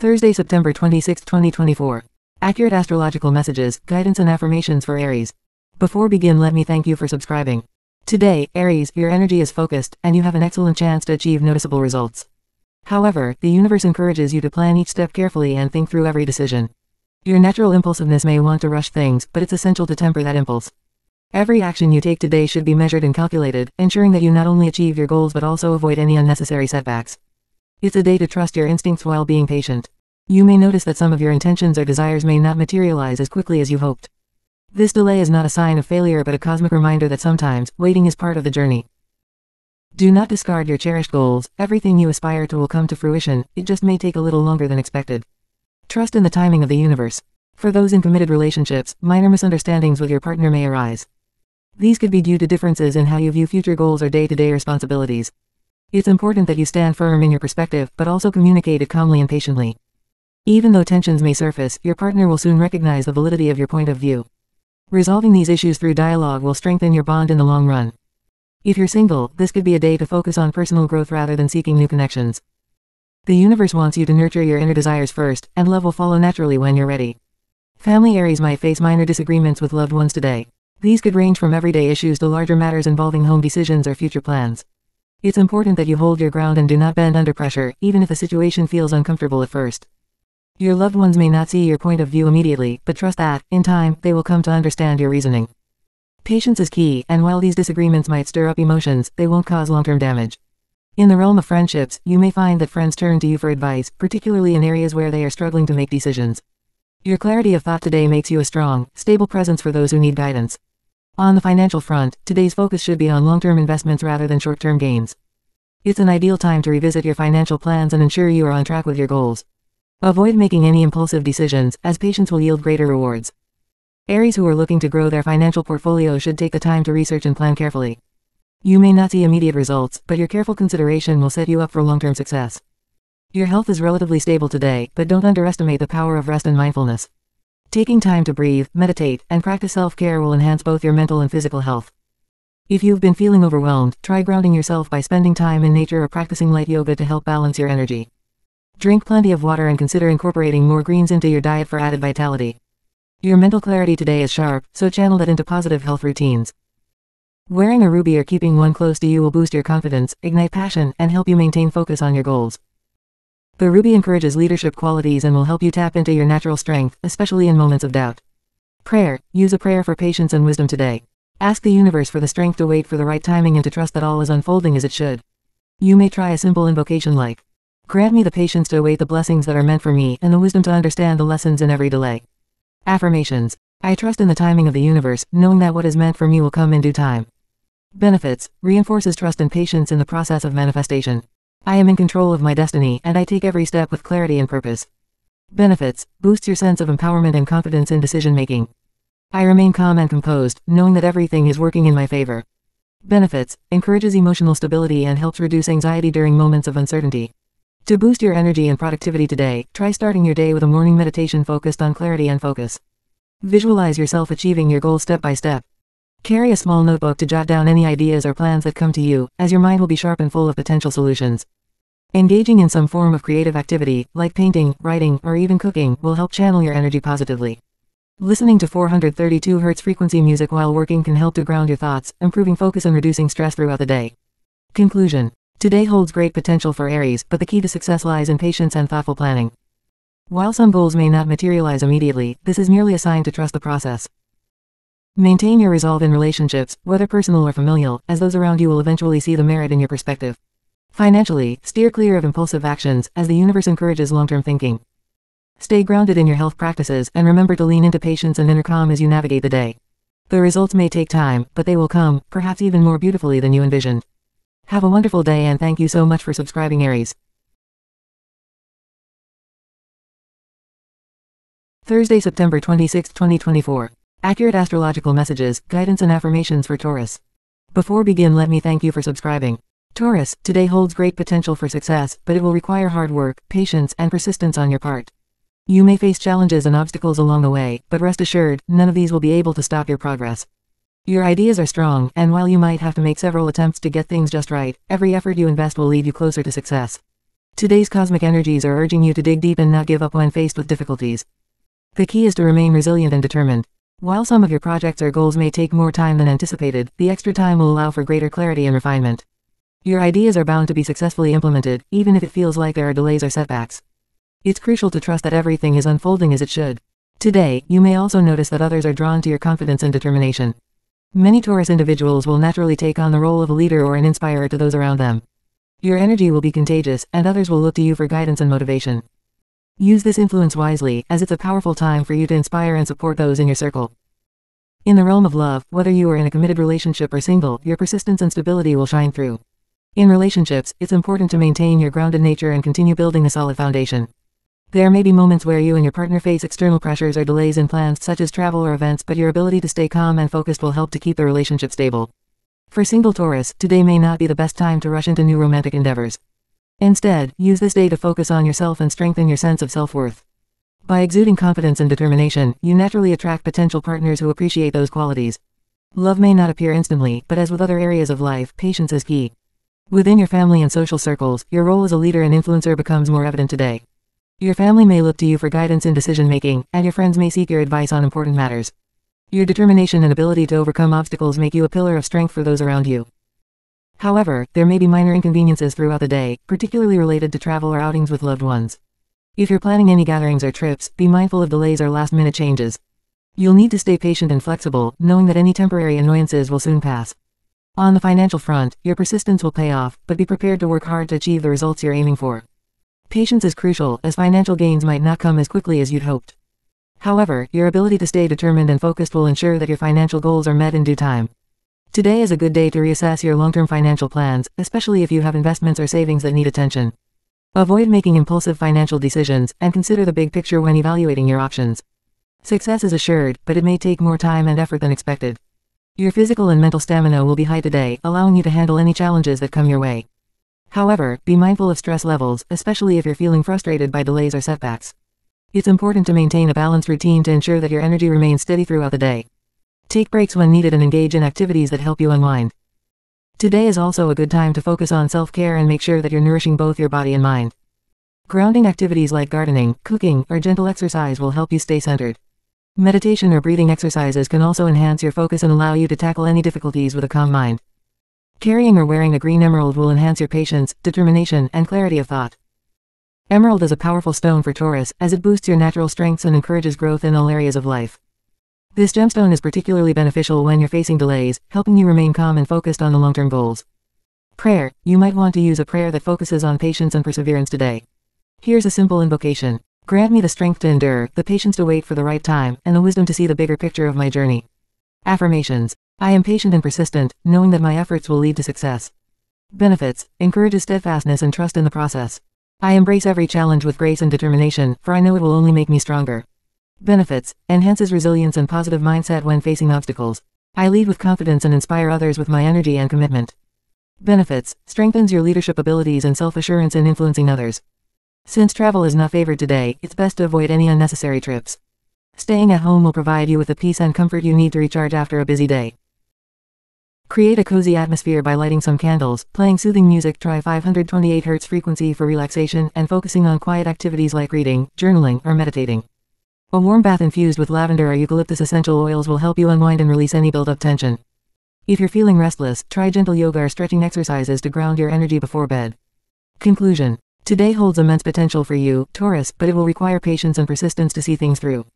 Thursday, September 26, 2024. Accurate astrological messages, guidance and affirmations for Aries. Before begin let me thank you for subscribing. Today, Aries, your energy is focused, and you have an excellent chance to achieve noticeable results. However, the universe encourages you to plan each step carefully and think through every decision. Your natural impulsiveness may want to rush things, but it's essential to temper that impulse. Every action you take today should be measured and calculated, ensuring that you not only achieve your goals but also avoid any unnecessary setbacks. It's a day to trust your instincts while being patient. You may notice that some of your intentions or desires may not materialize as quickly as you hoped. This delay is not a sign of failure but a cosmic reminder that sometimes, waiting is part of the journey. Do not discard your cherished goals, everything you aspire to will come to fruition, it just may take a little longer than expected. Trust in the timing of the universe. For those in committed relationships, minor misunderstandings with your partner may arise. These could be due to differences in how you view future goals or day-to-day -day responsibilities. It's important that you stand firm in your perspective, but also communicate it calmly and patiently. Even though tensions may surface, your partner will soon recognize the validity of your point of view. Resolving these issues through dialogue will strengthen your bond in the long run. If you're single, this could be a day to focus on personal growth rather than seeking new connections. The universe wants you to nurture your inner desires first, and love will follow naturally when you're ready. Family Aries might face minor disagreements with loved ones today. These could range from everyday issues to larger matters involving home decisions or future plans. It's important that you hold your ground and do not bend under pressure, even if the situation feels uncomfortable at first. Your loved ones may not see your point of view immediately, but trust that, in time, they will come to understand your reasoning. Patience is key, and while these disagreements might stir up emotions, they won't cause long-term damage. In the realm of friendships, you may find that friends turn to you for advice, particularly in areas where they are struggling to make decisions. Your clarity of thought today makes you a strong, stable presence for those who need guidance. On the financial front, today's focus should be on long-term investments rather than short-term gains. It's an ideal time to revisit your financial plans and ensure you are on track with your goals. Avoid making any impulsive decisions, as patience will yield greater rewards. Aries who are looking to grow their financial portfolio should take the time to research and plan carefully. You may not see immediate results, but your careful consideration will set you up for long-term success. Your health is relatively stable today, but don't underestimate the power of rest and mindfulness. Taking time to breathe, meditate, and practice self-care will enhance both your mental and physical health. If you've been feeling overwhelmed, try grounding yourself by spending time in nature or practicing light yoga to help balance your energy. Drink plenty of water and consider incorporating more greens into your diet for added vitality. Your mental clarity today is sharp, so channel that into positive health routines. Wearing a ruby or keeping one close to you will boost your confidence, ignite passion, and help you maintain focus on your goals. The ruby encourages leadership qualities and will help you tap into your natural strength, especially in moments of doubt. Prayer. Use a prayer for patience and wisdom today. Ask the universe for the strength to wait for the right timing and to trust that all is unfolding as it should. You may try a simple invocation like, Grant me the patience to await the blessings that are meant for me and the wisdom to understand the lessons in every delay. Affirmations. I trust in the timing of the universe, knowing that what is meant for me will come in due time. Benefits. Reinforces trust and patience in the process of manifestation. I am in control of my destiny, and I take every step with clarity and purpose. Benefits. Boosts your sense of empowerment and confidence in decision-making. I remain calm and composed, knowing that everything is working in my favor. Benefits. Encourages emotional stability and helps reduce anxiety during moments of uncertainty. To boost your energy and productivity today, try starting your day with a morning meditation focused on clarity and focus. Visualize yourself achieving your goals step by step. Carry a small notebook to jot down any ideas or plans that come to you, as your mind will be sharp and full of potential solutions. Engaging in some form of creative activity, like painting, writing, or even cooking, will help channel your energy positively. Listening to 432 Hz frequency music while working can help to ground your thoughts, improving focus and reducing stress throughout the day. Conclusion. Today holds great potential for Aries, but the key to success lies in patience and thoughtful planning. While some goals may not materialize immediately, this is merely a sign to trust the process. Maintain your resolve in relationships, whether personal or familial, as those around you will eventually see the merit in your perspective. Financially, steer clear of impulsive actions, as the universe encourages long-term thinking. Stay grounded in your health practices, and remember to lean into patience and inner calm as you navigate the day. The results may take time, but they will come, perhaps even more beautifully than you envisioned. Have a wonderful day and thank you so much for subscribing Aries. Thursday, September 26, 2024. Accurate astrological messages, guidance and affirmations for Taurus. Before begin let me thank you for subscribing. Taurus, today holds great potential for success, but it will require hard work, patience, and persistence on your part. You may face challenges and obstacles along the way, but rest assured, none of these will be able to stop your progress. Your ideas are strong, and while you might have to make several attempts to get things just right, every effort you invest will lead you closer to success. Today's cosmic energies are urging you to dig deep and not give up when faced with difficulties. The key is to remain resilient and determined. While some of your projects or goals may take more time than anticipated, the extra time will allow for greater clarity and refinement. Your ideas are bound to be successfully implemented, even if it feels like there are delays or setbacks. It's crucial to trust that everything is unfolding as it should. Today, you may also notice that others are drawn to your confidence and determination. Many Taurus individuals will naturally take on the role of a leader or an inspirer to those around them. Your energy will be contagious, and others will look to you for guidance and motivation. Use this influence wisely, as it's a powerful time for you to inspire and support those in your circle. In the realm of love, whether you are in a committed relationship or single, your persistence and stability will shine through. In relationships, it's important to maintain your grounded nature and continue building a solid foundation. There may be moments where you and your partner face external pressures or delays in plans such as travel or events but your ability to stay calm and focused will help to keep the relationship stable. For single Taurus, today may not be the best time to rush into new romantic endeavors. Instead, use this day to focus on yourself and strengthen your sense of self-worth. By exuding confidence and determination, you naturally attract potential partners who appreciate those qualities. Love may not appear instantly, but as with other areas of life, patience is key. Within your family and social circles, your role as a leader and influencer becomes more evident today. Your family may look to you for guidance in decision making, and your friends may seek your advice on important matters. Your determination and ability to overcome obstacles make you a pillar of strength for those around you. However, there may be minor inconveniences throughout the day, particularly related to travel or outings with loved ones. If you're planning any gatherings or trips, be mindful of delays or last-minute changes. You'll need to stay patient and flexible, knowing that any temporary annoyances will soon pass. On the financial front, your persistence will pay off, but be prepared to work hard to achieve the results you're aiming for. Patience is crucial, as financial gains might not come as quickly as you'd hoped. However, your ability to stay determined and focused will ensure that your financial goals are met in due time. Today is a good day to reassess your long-term financial plans, especially if you have investments or savings that need attention. Avoid making impulsive financial decisions, and consider the big picture when evaluating your options. Success is assured, but it may take more time and effort than expected. Your physical and mental stamina will be high today, allowing you to handle any challenges that come your way. However, be mindful of stress levels, especially if you're feeling frustrated by delays or setbacks. It's important to maintain a balanced routine to ensure that your energy remains steady throughout the day. Take breaks when needed and engage in activities that help you unwind. Today is also a good time to focus on self-care and make sure that you're nourishing both your body and mind. Grounding activities like gardening, cooking, or gentle exercise will help you stay centered. Meditation or breathing exercises can also enhance your focus and allow you to tackle any difficulties with a calm mind. Carrying or wearing a green emerald will enhance your patience, determination, and clarity of thought. Emerald is a powerful stone for Taurus, as it boosts your natural strengths and encourages growth in all areas of life. This gemstone is particularly beneficial when you're facing delays, helping you remain calm and focused on the long-term goals. Prayer. You might want to use a prayer that focuses on patience and perseverance today. Here's a simple invocation. Grant me the strength to endure, the patience to wait for the right time, and the wisdom to see the bigger picture of my journey. Affirmations. I am patient and persistent, knowing that my efforts will lead to success. Benefits. Encourages steadfastness and trust in the process. I embrace every challenge with grace and determination, for I know it will only make me stronger. Benefits. Enhances resilience and positive mindset when facing obstacles. I lead with confidence and inspire others with my energy and commitment. Benefits. Strengthens your leadership abilities and self-assurance in influencing others. Since travel is not favored today, it's best to avoid any unnecessary trips. Staying at home will provide you with the peace and comfort you need to recharge after a busy day. Create a cozy atmosphere by lighting some candles, playing soothing music try 528 Hz frequency for relaxation and focusing on quiet activities like reading, journaling, or meditating. A warm bath infused with lavender or eucalyptus essential oils will help you unwind and release any built-up tension. If you're feeling restless, try gentle yoga or stretching exercises to ground your energy before bed. Conclusion. Today holds immense potential for you, Taurus, but it will require patience and persistence to see things through.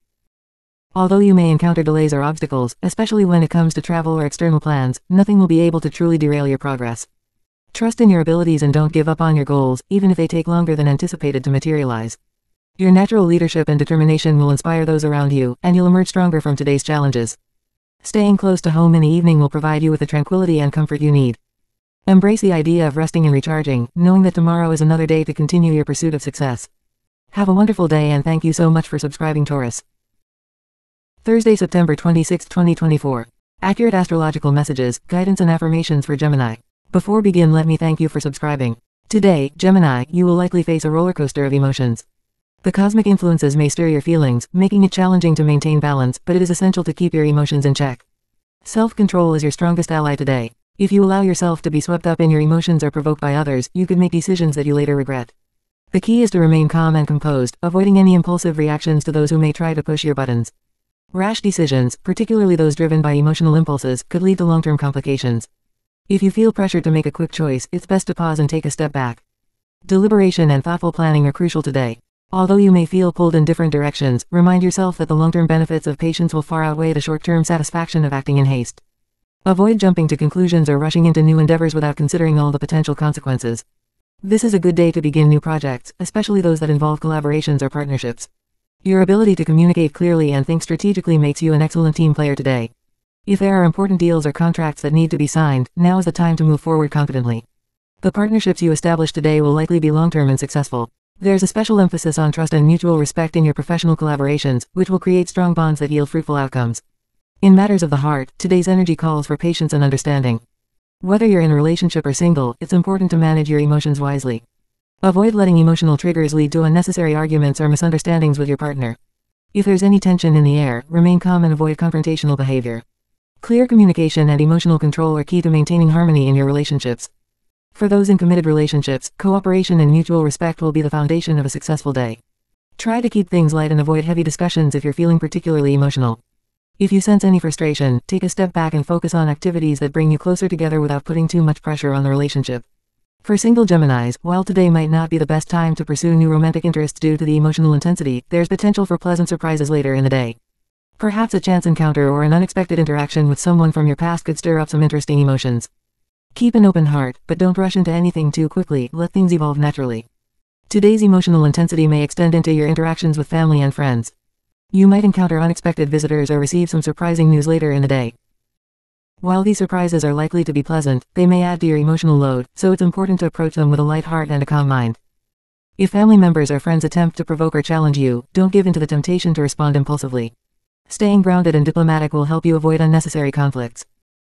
Although you may encounter delays or obstacles, especially when it comes to travel or external plans, nothing will be able to truly derail your progress. Trust in your abilities and don't give up on your goals, even if they take longer than anticipated to materialize. Your natural leadership and determination will inspire those around you, and you'll emerge stronger from today's challenges. Staying close to home in the evening will provide you with the tranquility and comfort you need. Embrace the idea of resting and recharging, knowing that tomorrow is another day to continue your pursuit of success. Have a wonderful day and thank you so much for subscribing Taurus. Thursday, September 26, 2024. Accurate astrological messages, guidance and affirmations for Gemini. Before begin let me thank you for subscribing. Today, Gemini, you will likely face a roller coaster of emotions. The cosmic influences may stir your feelings, making it challenging to maintain balance, but it is essential to keep your emotions in check. Self-control is your strongest ally today. If you allow yourself to be swept up in your emotions or provoked by others, you could make decisions that you later regret. The key is to remain calm and composed, avoiding any impulsive reactions to those who may try to push your buttons. Rash decisions, particularly those driven by emotional impulses, could lead to long-term complications. If you feel pressured to make a quick choice, it's best to pause and take a step back. Deliberation and thoughtful planning are crucial today. Although you may feel pulled in different directions, remind yourself that the long-term benefits of patience will far outweigh the short-term satisfaction of acting in haste. Avoid jumping to conclusions or rushing into new endeavors without considering all the potential consequences. This is a good day to begin new projects, especially those that involve collaborations or partnerships. Your ability to communicate clearly and think strategically makes you an excellent team player today. If there are important deals or contracts that need to be signed, now is the time to move forward confidently. The partnerships you establish today will likely be long-term and successful. There's a special emphasis on trust and mutual respect in your professional collaborations, which will create strong bonds that yield fruitful outcomes. In matters of the heart, today's energy calls for patience and understanding. Whether you're in a relationship or single, it's important to manage your emotions wisely. Avoid letting emotional triggers lead to unnecessary arguments or misunderstandings with your partner. If there's any tension in the air, remain calm and avoid confrontational behavior. Clear communication and emotional control are key to maintaining harmony in your relationships. For those in committed relationships, cooperation and mutual respect will be the foundation of a successful day. Try to keep things light and avoid heavy discussions if you're feeling particularly emotional. If you sense any frustration, take a step back and focus on activities that bring you closer together without putting too much pressure on the relationship. For single Geminis, while today might not be the best time to pursue new romantic interests due to the emotional intensity, there's potential for pleasant surprises later in the day. Perhaps a chance encounter or an unexpected interaction with someone from your past could stir up some interesting emotions. Keep an open heart, but don't rush into anything too quickly, let things evolve naturally. Today's emotional intensity may extend into your interactions with family and friends. You might encounter unexpected visitors or receive some surprising news later in the day. While these surprises are likely to be pleasant, they may add to your emotional load, so it's important to approach them with a light heart and a calm mind. If family members or friends attempt to provoke or challenge you, don't give in to the temptation to respond impulsively. Staying grounded and diplomatic will help you avoid unnecessary conflicts.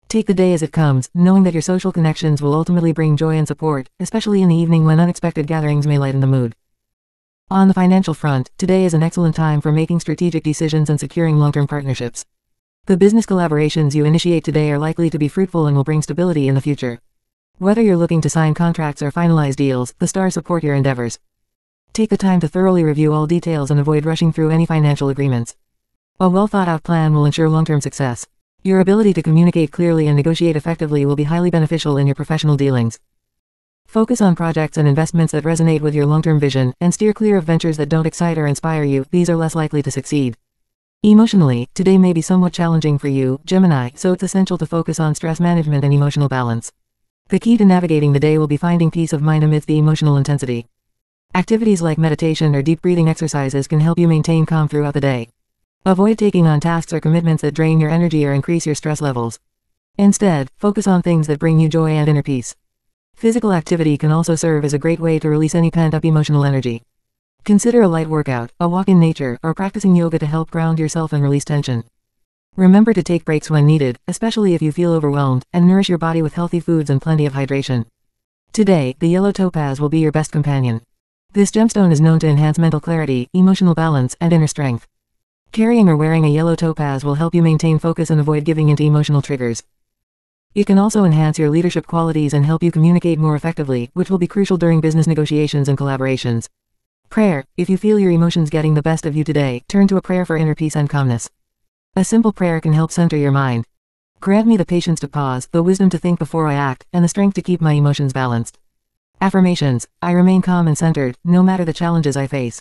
Take the day as it comes, knowing that your social connections will ultimately bring joy and support, especially in the evening when unexpected gatherings may lighten the mood. On the financial front, today is an excellent time for making strategic decisions and securing long-term partnerships. The business collaborations you initiate today are likely to be fruitful and will bring stability in the future. Whether you're looking to sign contracts or finalize deals, the stars support your endeavors. Take the time to thoroughly review all details and avoid rushing through any financial agreements. A well-thought-out plan will ensure long-term success. Your ability to communicate clearly and negotiate effectively will be highly beneficial in your professional dealings. Focus on projects and investments that resonate with your long-term vision, and steer clear of ventures that don't excite or inspire you, these are less likely to succeed. Emotionally, today may be somewhat challenging for you, Gemini, so it's essential to focus on stress management and emotional balance. The key to navigating the day will be finding peace of mind amidst the emotional intensity. Activities like meditation or deep breathing exercises can help you maintain calm throughout the day. Avoid taking on tasks or commitments that drain your energy or increase your stress levels. Instead, focus on things that bring you joy and inner peace. Physical activity can also serve as a great way to release any pent-up emotional energy. Consider a light workout, a walk in nature, or practicing yoga to help ground yourself and release tension. Remember to take breaks when needed, especially if you feel overwhelmed, and nourish your body with healthy foods and plenty of hydration. Today, the yellow topaz will be your best companion. This gemstone is known to enhance mental clarity, emotional balance, and inner strength. Carrying or wearing a yellow topaz will help you maintain focus and avoid giving into emotional triggers. It can also enhance your leadership qualities and help you communicate more effectively, which will be crucial during business negotiations and collaborations. Prayer. If you feel your emotions getting the best of you today, turn to a prayer for inner peace and calmness. A simple prayer can help center your mind. Grant me the patience to pause, the wisdom to think before I act, and the strength to keep my emotions balanced. Affirmations. I remain calm and centered, no matter the challenges I face.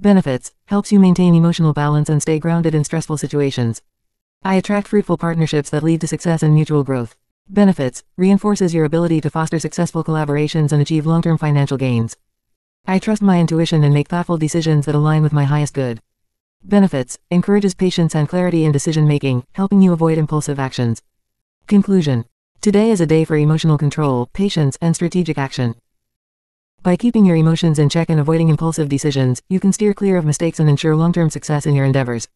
Benefits. Helps you maintain emotional balance and stay grounded in stressful situations. I attract fruitful partnerships that lead to success and mutual growth. Benefits, reinforces your ability to foster successful collaborations and achieve long-term financial gains. I trust my intuition and make thoughtful decisions that align with my highest good. Benefits, encourages patience and clarity in decision-making, helping you avoid impulsive actions. Conclusion. Today is a day for emotional control, patience, and strategic action. By keeping your emotions in check and avoiding impulsive decisions, you can steer clear of mistakes and ensure long-term success in your endeavors.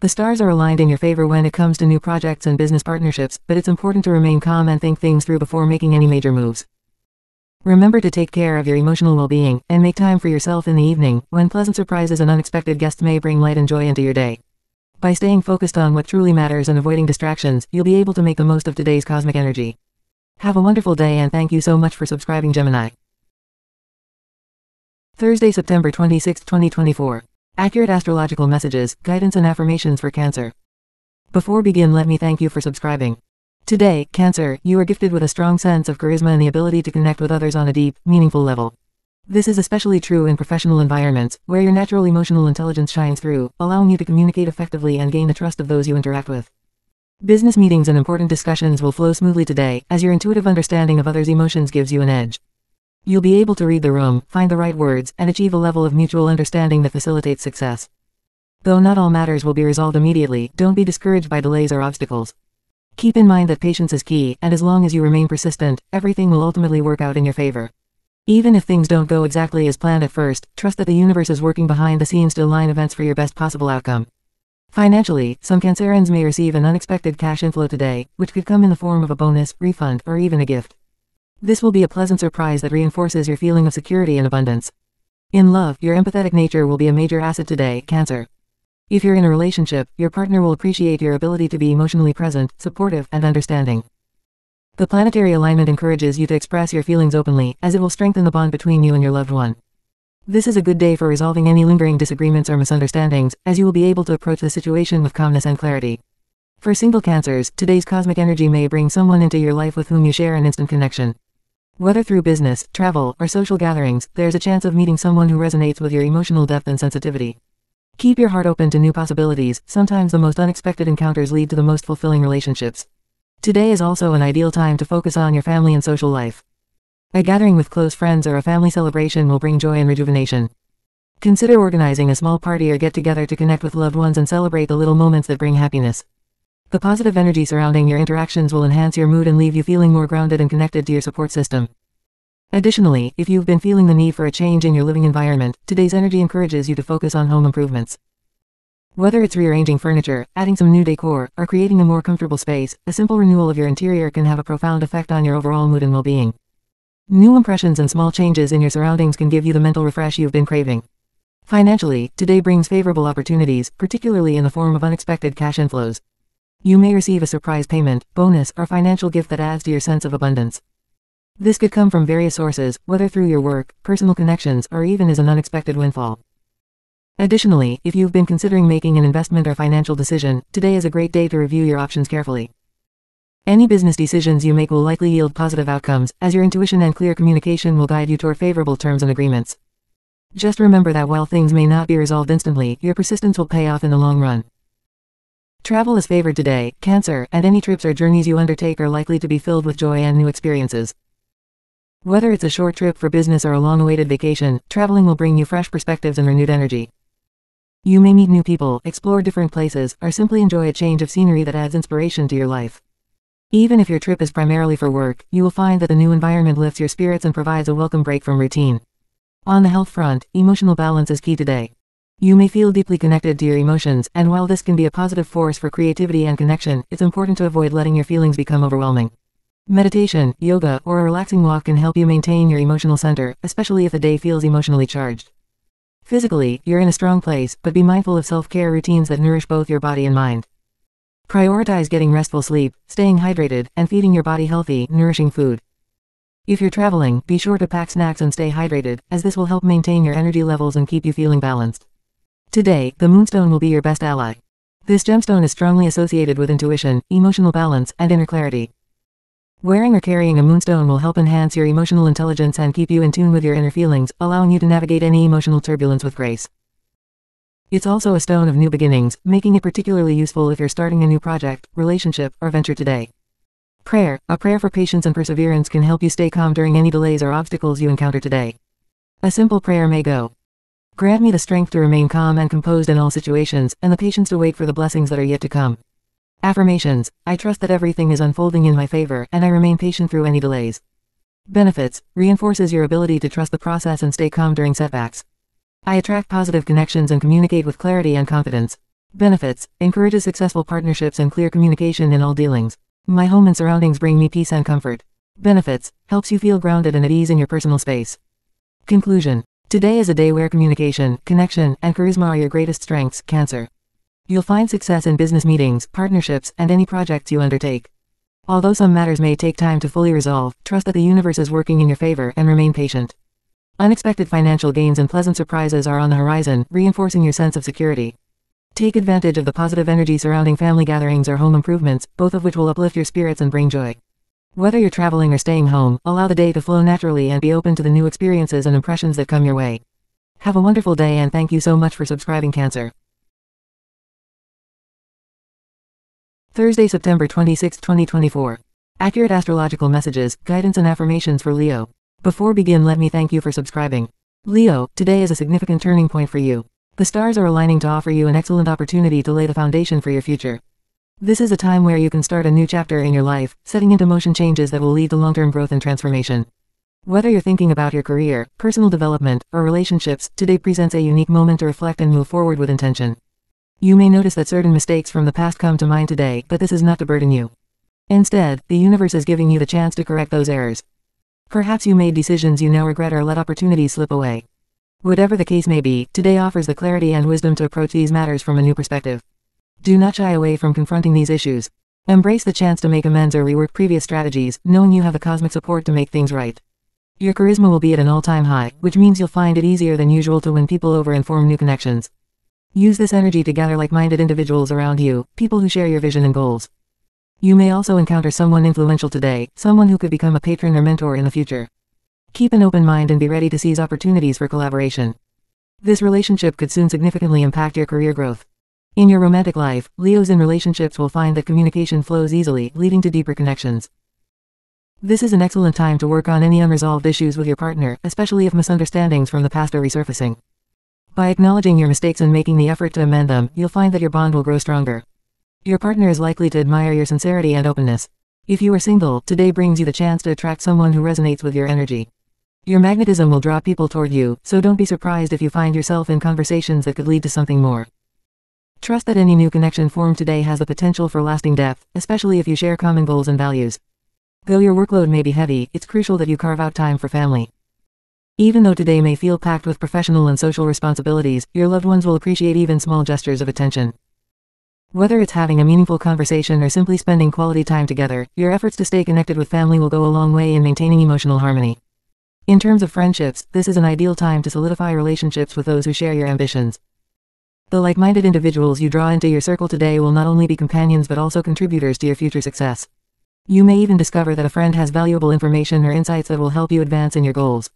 The stars are aligned in your favor when it comes to new projects and business partnerships, but it's important to remain calm and think things through before making any major moves. Remember to take care of your emotional well-being, and make time for yourself in the evening, when pleasant surprises and unexpected guests may bring light and joy into your day. By staying focused on what truly matters and avoiding distractions, you'll be able to make the most of today's cosmic energy. Have a wonderful day and thank you so much for subscribing Gemini. Thursday, September 26, 2024. Accurate astrological messages, guidance and affirmations for Cancer. Before begin let me thank you for subscribing. Today, Cancer, you are gifted with a strong sense of charisma and the ability to connect with others on a deep, meaningful level. This is especially true in professional environments, where your natural emotional intelligence shines through, allowing you to communicate effectively and gain the trust of those you interact with. Business meetings and important discussions will flow smoothly today, as your intuitive understanding of others' emotions gives you an edge. You'll be able to read the room, find the right words, and achieve a level of mutual understanding that facilitates success. Though not all matters will be resolved immediately, don't be discouraged by delays or obstacles. Keep in mind that patience is key, and as long as you remain persistent, everything will ultimately work out in your favor. Even if things don't go exactly as planned at first, trust that the universe is working behind the scenes to align events for your best possible outcome. Financially, some Cancerians may receive an unexpected cash inflow today, which could come in the form of a bonus, refund, or even a gift. This will be a pleasant surprise that reinforces your feeling of security and abundance. In love, your empathetic nature will be a major asset today, Cancer. If you're in a relationship, your partner will appreciate your ability to be emotionally present, supportive, and understanding. The planetary alignment encourages you to express your feelings openly, as it will strengthen the bond between you and your loved one. This is a good day for resolving any lingering disagreements or misunderstandings, as you will be able to approach the situation with calmness and clarity. For single cancers, today's cosmic energy may bring someone into your life with whom you share an instant connection. Whether through business, travel, or social gatherings, there's a chance of meeting someone who resonates with your emotional depth and sensitivity. Keep your heart open to new possibilities, sometimes the most unexpected encounters lead to the most fulfilling relationships. Today is also an ideal time to focus on your family and social life. A gathering with close friends or a family celebration will bring joy and rejuvenation. Consider organizing a small party or get-together to connect with loved ones and celebrate the little moments that bring happiness. The positive energy surrounding your interactions will enhance your mood and leave you feeling more grounded and connected to your support system. Additionally, if you've been feeling the need for a change in your living environment, today's energy encourages you to focus on home improvements. Whether it's rearranging furniture, adding some new decor, or creating a more comfortable space, a simple renewal of your interior can have a profound effect on your overall mood and well-being. New impressions and small changes in your surroundings can give you the mental refresh you've been craving. Financially, today brings favorable opportunities, particularly in the form of unexpected cash inflows. You may receive a surprise payment, bonus, or financial gift that adds to your sense of abundance. This could come from various sources, whether through your work, personal connections, or even as an unexpected windfall. Additionally, if you've been considering making an investment or financial decision, today is a great day to review your options carefully. Any business decisions you make will likely yield positive outcomes, as your intuition and clear communication will guide you toward favorable terms and agreements. Just remember that while things may not be resolved instantly, your persistence will pay off in the long run. Travel is favored today, Cancer, and any trips or journeys you undertake are likely to be filled with joy and new experiences. Whether it's a short trip for business or a long-awaited vacation, traveling will bring you fresh perspectives and renewed energy. You may meet new people, explore different places, or simply enjoy a change of scenery that adds inspiration to your life. Even if your trip is primarily for work, you will find that the new environment lifts your spirits and provides a welcome break from routine. On the health front, emotional balance is key today. You may feel deeply connected to your emotions, and while this can be a positive force for creativity and connection, it's important to avoid letting your feelings become overwhelming. Meditation, yoga, or a relaxing walk can help you maintain your emotional center, especially if the day feels emotionally charged. Physically, you're in a strong place, but be mindful of self-care routines that nourish both your body and mind. Prioritize getting restful sleep, staying hydrated, and feeding your body healthy, nourishing food. If you're traveling, be sure to pack snacks and stay hydrated, as this will help maintain your energy levels and keep you feeling balanced. Today, the moonstone will be your best ally. This gemstone is strongly associated with intuition, emotional balance, and inner clarity. Wearing or carrying a moonstone will help enhance your emotional intelligence and keep you in tune with your inner feelings, allowing you to navigate any emotional turbulence with grace. It's also a stone of new beginnings, making it particularly useful if you're starting a new project, relationship, or venture today. Prayer, a prayer for patience and perseverance can help you stay calm during any delays or obstacles you encounter today. A simple prayer may go. Grant me the strength to remain calm and composed in all situations, and the patience to wait for the blessings that are yet to come. Affirmations. I trust that everything is unfolding in my favor, and I remain patient through any delays. Benefits. Reinforces your ability to trust the process and stay calm during setbacks. I attract positive connections and communicate with clarity and confidence. Benefits. Encourages successful partnerships and clear communication in all dealings. My home and surroundings bring me peace and comfort. Benefits. Helps you feel grounded and at ease in your personal space. Conclusion. Today is a day where communication, connection, and charisma are your greatest strengths, Cancer. You'll find success in business meetings, partnerships, and any projects you undertake. Although some matters may take time to fully resolve, trust that the universe is working in your favor and remain patient. Unexpected financial gains and pleasant surprises are on the horizon, reinforcing your sense of security. Take advantage of the positive energy surrounding family gatherings or home improvements, both of which will uplift your spirits and bring joy. Whether you're traveling or staying home, allow the day to flow naturally and be open to the new experiences and impressions that come your way. Have a wonderful day and thank you so much for subscribing Cancer. Thursday, September 26, 2024. Accurate astrological messages, guidance and affirmations for Leo. Before begin let me thank you for subscribing. Leo, today is a significant turning point for you. The stars are aligning to offer you an excellent opportunity to lay the foundation for your future. This is a time where you can start a new chapter in your life, setting into motion changes that will lead to long-term growth and transformation. Whether you're thinking about your career, personal development, or relationships, today presents a unique moment to reflect and move forward with intention. You may notice that certain mistakes from the past come to mind today, but this is not to burden you. Instead, the universe is giving you the chance to correct those errors. Perhaps you made decisions you now regret or let opportunities slip away. Whatever the case may be, today offers the clarity and wisdom to approach these matters from a new perspective. Do not shy away from confronting these issues. Embrace the chance to make amends or rework previous strategies, knowing you have the cosmic support to make things right. Your charisma will be at an all-time high, which means you'll find it easier than usual to win people over and form new connections. Use this energy to gather like-minded individuals around you, people who share your vision and goals. You may also encounter someone influential today, someone who could become a patron or mentor in the future. Keep an open mind and be ready to seize opportunities for collaboration. This relationship could soon significantly impact your career growth. In your romantic life, Leos in relationships will find that communication flows easily, leading to deeper connections. This is an excellent time to work on any unresolved issues with your partner, especially if misunderstandings from the past are resurfacing. By acknowledging your mistakes and making the effort to amend them, you'll find that your bond will grow stronger. Your partner is likely to admire your sincerity and openness. If you are single, today brings you the chance to attract someone who resonates with your energy. Your magnetism will draw people toward you, so don't be surprised if you find yourself in conversations that could lead to something more. Trust that any new connection formed today has the potential for lasting depth, especially if you share common goals and values. Though your workload may be heavy, it's crucial that you carve out time for family. Even though today may feel packed with professional and social responsibilities, your loved ones will appreciate even small gestures of attention. Whether it's having a meaningful conversation or simply spending quality time together, your efforts to stay connected with family will go a long way in maintaining emotional harmony. In terms of friendships, this is an ideal time to solidify relationships with those who share your ambitions. The like-minded individuals you draw into your circle today will not only be companions but also contributors to your future success. You may even discover that a friend has valuable information or insights that will help you advance in your goals.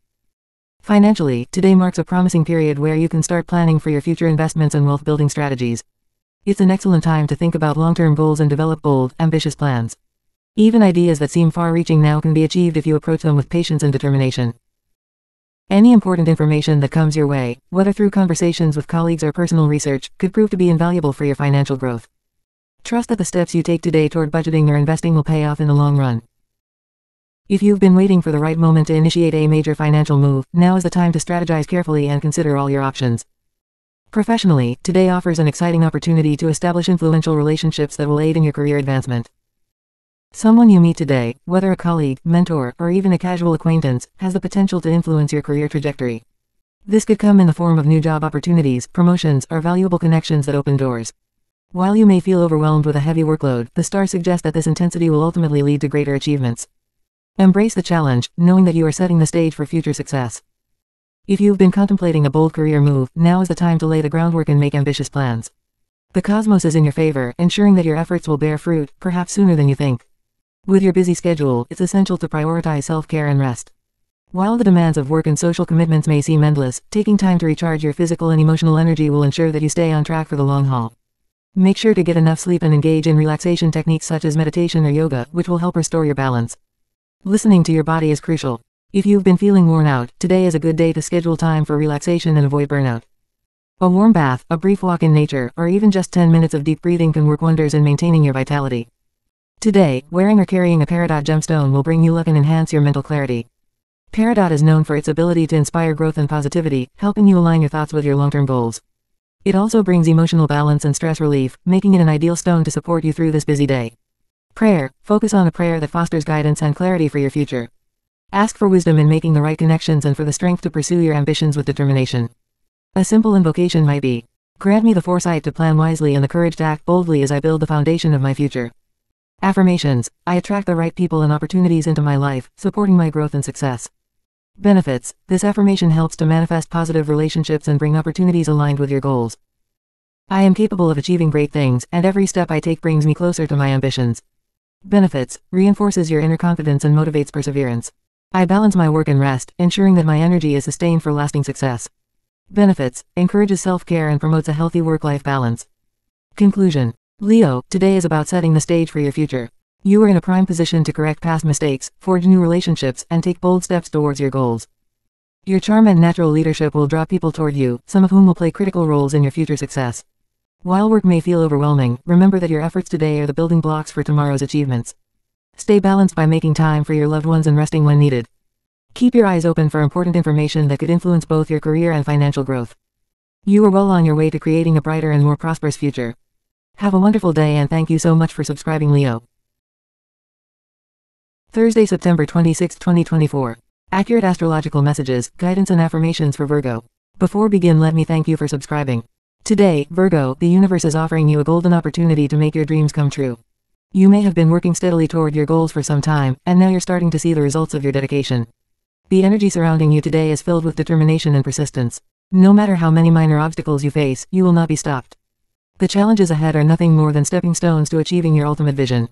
Financially, today marks a promising period where you can start planning for your future investments and wealth building strategies. It's an excellent time to think about long-term goals and develop bold, ambitious plans. Even ideas that seem far-reaching now can be achieved if you approach them with patience and determination. Any important information that comes your way, whether through conversations with colleagues or personal research, could prove to be invaluable for your financial growth. Trust that the steps you take today toward budgeting or investing will pay off in the long run. If you've been waiting for the right moment to initiate a major financial move, now is the time to strategize carefully and consider all your options. Professionally, today offers an exciting opportunity to establish influential relationships that will aid in your career advancement. Someone you meet today, whether a colleague, mentor, or even a casual acquaintance, has the potential to influence your career trajectory. This could come in the form of new job opportunities, promotions, or valuable connections that open doors. While you may feel overwhelmed with a heavy workload, the stars suggest that this intensity will ultimately lead to greater achievements. Embrace the challenge, knowing that you are setting the stage for future success. If you've been contemplating a bold career move, now is the time to lay the groundwork and make ambitious plans. The cosmos is in your favor, ensuring that your efforts will bear fruit, perhaps sooner than you think. With your busy schedule, it's essential to prioritize self-care and rest. While the demands of work and social commitments may seem endless, taking time to recharge your physical and emotional energy will ensure that you stay on track for the long haul. Make sure to get enough sleep and engage in relaxation techniques such as meditation or yoga, which will help restore your balance. Listening to your body is crucial. If you've been feeling worn out, today is a good day to schedule time for relaxation and avoid burnout. A warm bath, a brief walk in nature, or even just 10 minutes of deep breathing can work wonders in maintaining your vitality. Today, wearing or carrying a peridot gemstone will bring you luck and enhance your mental clarity. Peridot is known for its ability to inspire growth and positivity, helping you align your thoughts with your long-term goals. It also brings emotional balance and stress relief, making it an ideal stone to support you through this busy day. Prayer. Focus on a prayer that fosters guidance and clarity for your future. Ask for wisdom in making the right connections and for the strength to pursue your ambitions with determination. A simple invocation might be, Grant me the foresight to plan wisely and the courage to act boldly as I build the foundation of my future. Affirmations. I attract the right people and opportunities into my life, supporting my growth and success. Benefits. This affirmation helps to manifest positive relationships and bring opportunities aligned with your goals. I am capable of achieving great things, and every step I take brings me closer to my ambitions. Benefits. Reinforces your inner confidence and motivates perseverance. I balance my work and rest, ensuring that my energy is sustained for lasting success. Benefits. Encourages self-care and promotes a healthy work-life balance. Conclusion. Leo, today is about setting the stage for your future. You are in a prime position to correct past mistakes, forge new relationships, and take bold steps towards your goals. Your charm and natural leadership will draw people toward you, some of whom will play critical roles in your future success. While work may feel overwhelming, remember that your efforts today are the building blocks for tomorrow's achievements. Stay balanced by making time for your loved ones and resting when needed. Keep your eyes open for important information that could influence both your career and financial growth. You are well on your way to creating a brighter and more prosperous future. Have a wonderful day and thank you so much for subscribing Leo. Thursday, September 26, 2024. Accurate astrological messages, guidance and affirmations for Virgo. Before begin let me thank you for subscribing. Today, Virgo, the universe is offering you a golden opportunity to make your dreams come true. You may have been working steadily toward your goals for some time, and now you're starting to see the results of your dedication. The energy surrounding you today is filled with determination and persistence. No matter how many minor obstacles you face, you will not be stopped. The challenges ahead are nothing more than stepping stones to achieving your ultimate vision.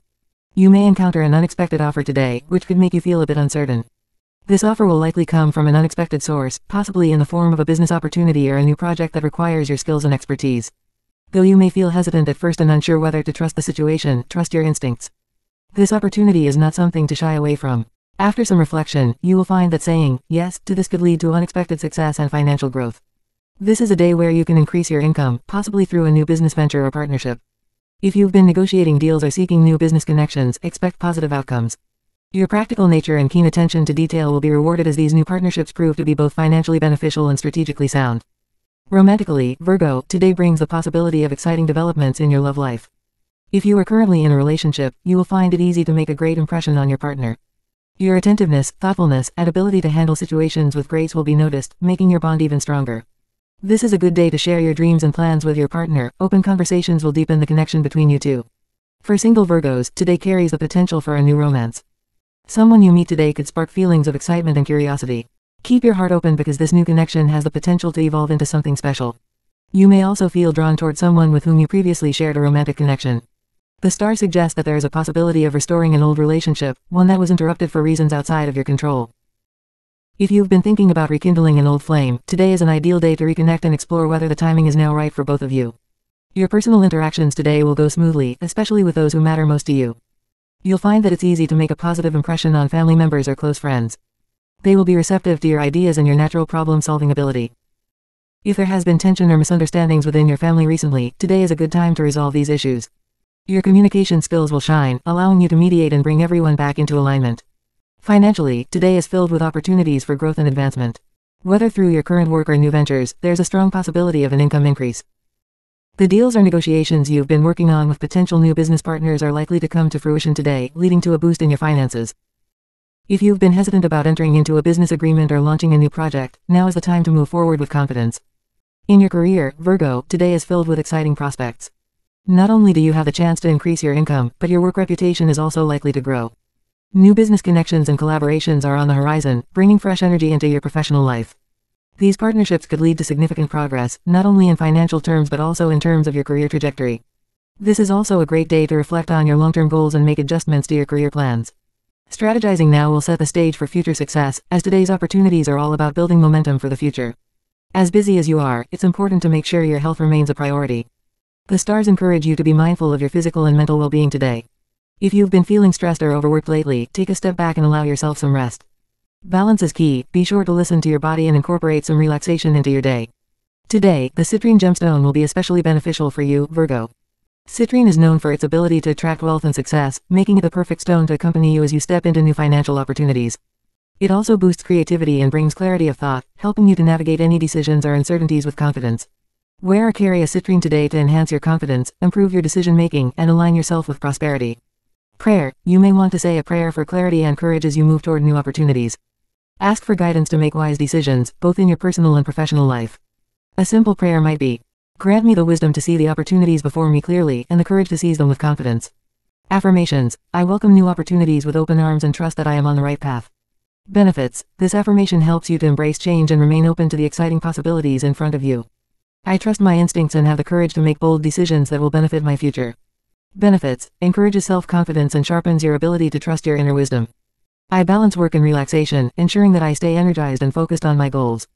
You may encounter an unexpected offer today, which could make you feel a bit uncertain. This offer will likely come from an unexpected source, possibly in the form of a business opportunity or a new project that requires your skills and expertise. Though you may feel hesitant at first and unsure whether to trust the situation, trust your instincts. This opportunity is not something to shy away from. After some reflection, you will find that saying yes to this could lead to unexpected success and financial growth. This is a day where you can increase your income, possibly through a new business venture or partnership. If you've been negotiating deals or seeking new business connections, expect positive outcomes. Your practical nature and keen attention to detail will be rewarded as these new partnerships prove to be both financially beneficial and strategically sound. Romantically, Virgo, today brings the possibility of exciting developments in your love life. If you are currently in a relationship, you will find it easy to make a great impression on your partner. Your attentiveness, thoughtfulness, and ability to handle situations with grace will be noticed, making your bond even stronger. This is a good day to share your dreams and plans with your partner, open conversations will deepen the connection between you two. For single Virgos, today carries the potential for a new romance. Someone you meet today could spark feelings of excitement and curiosity. Keep your heart open because this new connection has the potential to evolve into something special. You may also feel drawn toward someone with whom you previously shared a romantic connection. The star suggests that there is a possibility of restoring an old relationship, one that was interrupted for reasons outside of your control. If you've been thinking about rekindling an old flame, today is an ideal day to reconnect and explore whether the timing is now right for both of you. Your personal interactions today will go smoothly, especially with those who matter most to you. You'll find that it's easy to make a positive impression on family members or close friends. They will be receptive to your ideas and your natural problem-solving ability. If there has been tension or misunderstandings within your family recently, today is a good time to resolve these issues. Your communication skills will shine, allowing you to mediate and bring everyone back into alignment. Financially, today is filled with opportunities for growth and advancement. Whether through your current work or new ventures, there's a strong possibility of an income increase. The deals or negotiations you've been working on with potential new business partners are likely to come to fruition today, leading to a boost in your finances. If you've been hesitant about entering into a business agreement or launching a new project, now is the time to move forward with confidence. In your career, Virgo, today is filled with exciting prospects. Not only do you have the chance to increase your income, but your work reputation is also likely to grow. New business connections and collaborations are on the horizon, bringing fresh energy into your professional life. These partnerships could lead to significant progress, not only in financial terms but also in terms of your career trajectory. This is also a great day to reflect on your long-term goals and make adjustments to your career plans. Strategizing now will set the stage for future success, as today's opportunities are all about building momentum for the future. As busy as you are, it's important to make sure your health remains a priority. The stars encourage you to be mindful of your physical and mental well-being today. If you've been feeling stressed or overworked lately, take a step back and allow yourself some rest. Balance is key, be sure to listen to your body and incorporate some relaxation into your day. Today, the citrine gemstone will be especially beneficial for you, Virgo. Citrine is known for its ability to attract wealth and success, making it the perfect stone to accompany you as you step into new financial opportunities. It also boosts creativity and brings clarity of thought, helping you to navigate any decisions or uncertainties with confidence. Wear or carry a citrine today to enhance your confidence, improve your decision-making, and align yourself with prosperity. Prayer. You may want to say a prayer for clarity and courage as you move toward new opportunities. Ask for guidance to make wise decisions, both in your personal and professional life. A simple prayer might be, Grant me the wisdom to see the opportunities before me clearly and the courage to seize them with confidence. Affirmations. I welcome new opportunities with open arms and trust that I am on the right path. Benefits This affirmation helps you to embrace change and remain open to the exciting possibilities in front of you. I trust my instincts and have the courage to make bold decisions that will benefit my future. Benefits Encourages self-confidence and sharpens your ability to trust your inner wisdom. I balance work and relaxation, ensuring that I stay energized and focused on my goals.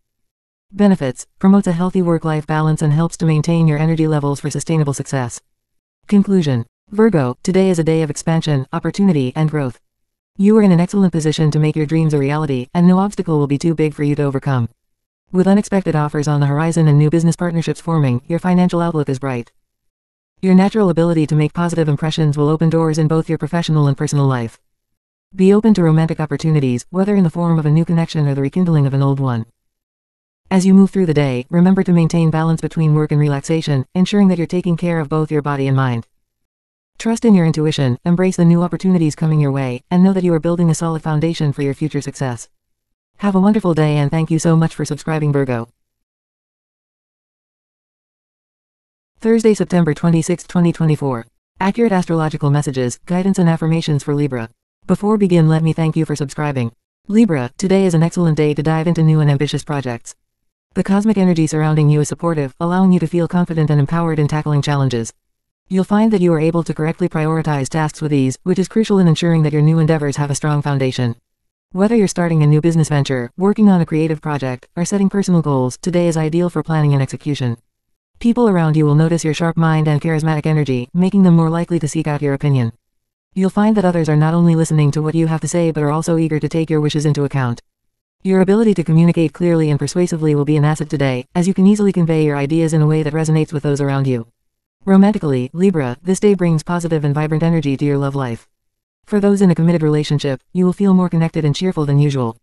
Benefits Promotes a healthy work-life balance and helps to maintain your energy levels for sustainable success. Conclusion Virgo, today is a day of expansion, opportunity, and growth. You are in an excellent position to make your dreams a reality, and no obstacle will be too big for you to overcome. With unexpected offers on the horizon and new business partnerships forming, your financial outlook is bright. Your natural ability to make positive impressions will open doors in both your professional and personal life. Be open to romantic opportunities, whether in the form of a new connection or the rekindling of an old one. As you move through the day, remember to maintain balance between work and relaxation, ensuring that you're taking care of both your body and mind. Trust in your intuition, embrace the new opportunities coming your way, and know that you are building a solid foundation for your future success. Have a wonderful day and thank you so much for subscribing Virgo. Thursday, September 26, 2024. Accurate astrological messages, guidance and affirmations for Libra. Before begin let me thank you for subscribing. Libra, today is an excellent day to dive into new and ambitious projects. The cosmic energy surrounding you is supportive, allowing you to feel confident and empowered in tackling challenges. You'll find that you are able to correctly prioritize tasks with ease, which is crucial in ensuring that your new endeavors have a strong foundation. Whether you're starting a new business venture, working on a creative project, or setting personal goals, today is ideal for planning and execution. People around you will notice your sharp mind and charismatic energy, making them more likely to seek out your opinion. You'll find that others are not only listening to what you have to say but are also eager to take your wishes into account. Your ability to communicate clearly and persuasively will be an asset today, as you can easily convey your ideas in a way that resonates with those around you. Romantically, Libra, this day brings positive and vibrant energy to your love life. For those in a committed relationship, you will feel more connected and cheerful than usual.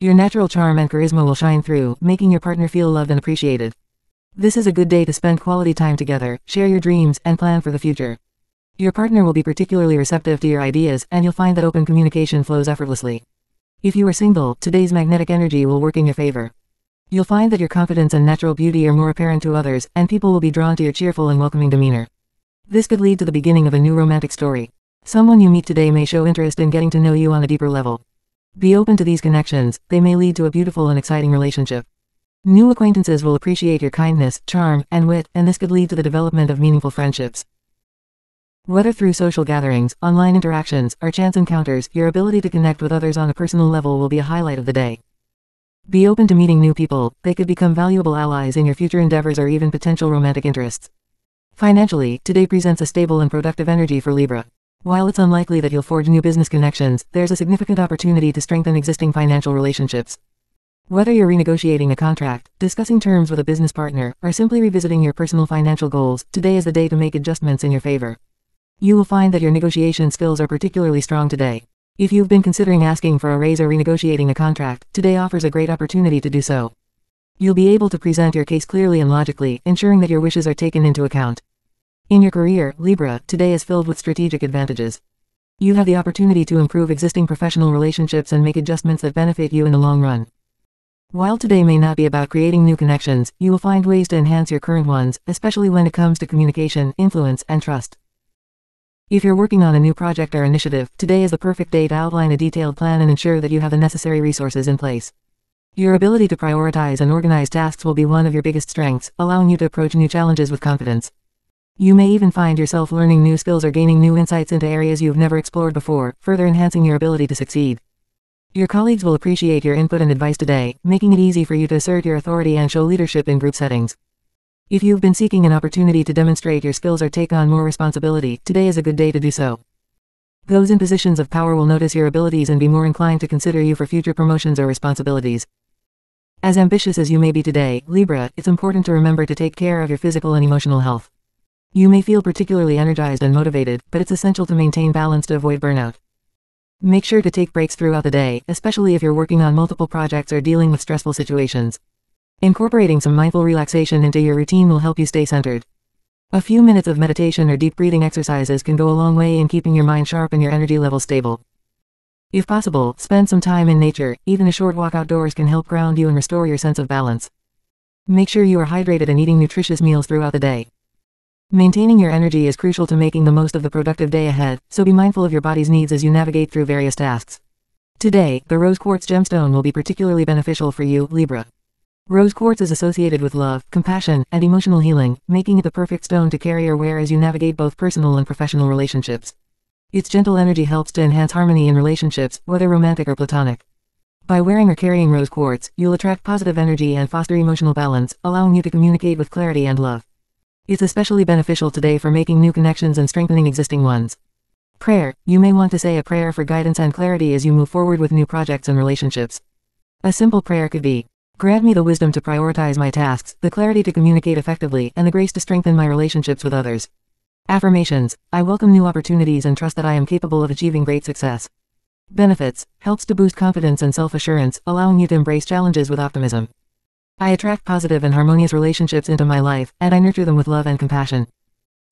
Your natural charm and charisma will shine through, making your partner feel loved and appreciated. This is a good day to spend quality time together, share your dreams, and plan for the future. Your partner will be particularly receptive to your ideas, and you'll find that open communication flows effortlessly. If you are single, today's magnetic energy will work in your favor. You'll find that your confidence and natural beauty are more apparent to others, and people will be drawn to your cheerful and welcoming demeanor. This could lead to the beginning of a new romantic story. Someone you meet today may show interest in getting to know you on a deeper level. Be open to these connections, they may lead to a beautiful and exciting relationship. New acquaintances will appreciate your kindness, charm, and wit, and this could lead to the development of meaningful friendships. Whether through social gatherings, online interactions, or chance encounters, your ability to connect with others on a personal level will be a highlight of the day. Be open to meeting new people, they could become valuable allies in your future endeavors or even potential romantic interests. Financially, today presents a stable and productive energy for Libra. While it's unlikely that you'll forge new business connections, there's a significant opportunity to strengthen existing financial relationships. Whether you're renegotiating a contract, discussing terms with a business partner, or simply revisiting your personal financial goals, today is the day to make adjustments in your favor. You will find that your negotiation skills are particularly strong today. If you've been considering asking for a raise or renegotiating a contract, today offers a great opportunity to do so. You'll be able to present your case clearly and logically, ensuring that your wishes are taken into account. In your career, Libra, today is filled with strategic advantages. You have the opportunity to improve existing professional relationships and make adjustments that benefit you in the long run. While today may not be about creating new connections, you will find ways to enhance your current ones, especially when it comes to communication, influence, and trust. If you're working on a new project or initiative, today is the perfect day to outline a detailed plan and ensure that you have the necessary resources in place. Your ability to prioritize and organize tasks will be one of your biggest strengths, allowing you to approach new challenges with confidence. You may even find yourself learning new skills or gaining new insights into areas you've never explored before, further enhancing your ability to succeed. Your colleagues will appreciate your input and advice today, making it easy for you to assert your authority and show leadership in group settings. If you've been seeking an opportunity to demonstrate your skills or take on more responsibility, today is a good day to do so. Those in positions of power will notice your abilities and be more inclined to consider you for future promotions or responsibilities. As ambitious as you may be today, Libra, it's important to remember to take care of your physical and emotional health. You may feel particularly energized and motivated, but it's essential to maintain balance to avoid burnout. Make sure to take breaks throughout the day, especially if you're working on multiple projects or dealing with stressful situations. Incorporating some mindful relaxation into your routine will help you stay centered. A few minutes of meditation or deep breathing exercises can go a long way in keeping your mind sharp and your energy level stable. If possible, spend some time in nature, even a short walk outdoors can help ground you and restore your sense of balance. Make sure you are hydrated and eating nutritious meals throughout the day. Maintaining your energy is crucial to making the most of the productive day ahead, so be mindful of your body's needs as you navigate through various tasks. Today, the rose quartz gemstone will be particularly beneficial for you, Libra. Rose quartz is associated with love, compassion, and emotional healing, making it the perfect stone to carry or wear as you navigate both personal and professional relationships. Its gentle energy helps to enhance harmony in relationships, whether romantic or platonic. By wearing or carrying rose quartz, you'll attract positive energy and foster emotional balance, allowing you to communicate with clarity and love. It's especially beneficial today for making new connections and strengthening existing ones. Prayer. You may want to say a prayer for guidance and clarity as you move forward with new projects and relationships. A simple prayer could be, Grant me the wisdom to prioritize my tasks, the clarity to communicate effectively, and the grace to strengthen my relationships with others. Affirmations. I welcome new opportunities and trust that I am capable of achieving great success. Benefits. Helps to boost confidence and self-assurance, allowing you to embrace challenges with optimism. I attract positive and harmonious relationships into my life, and I nurture them with love and compassion.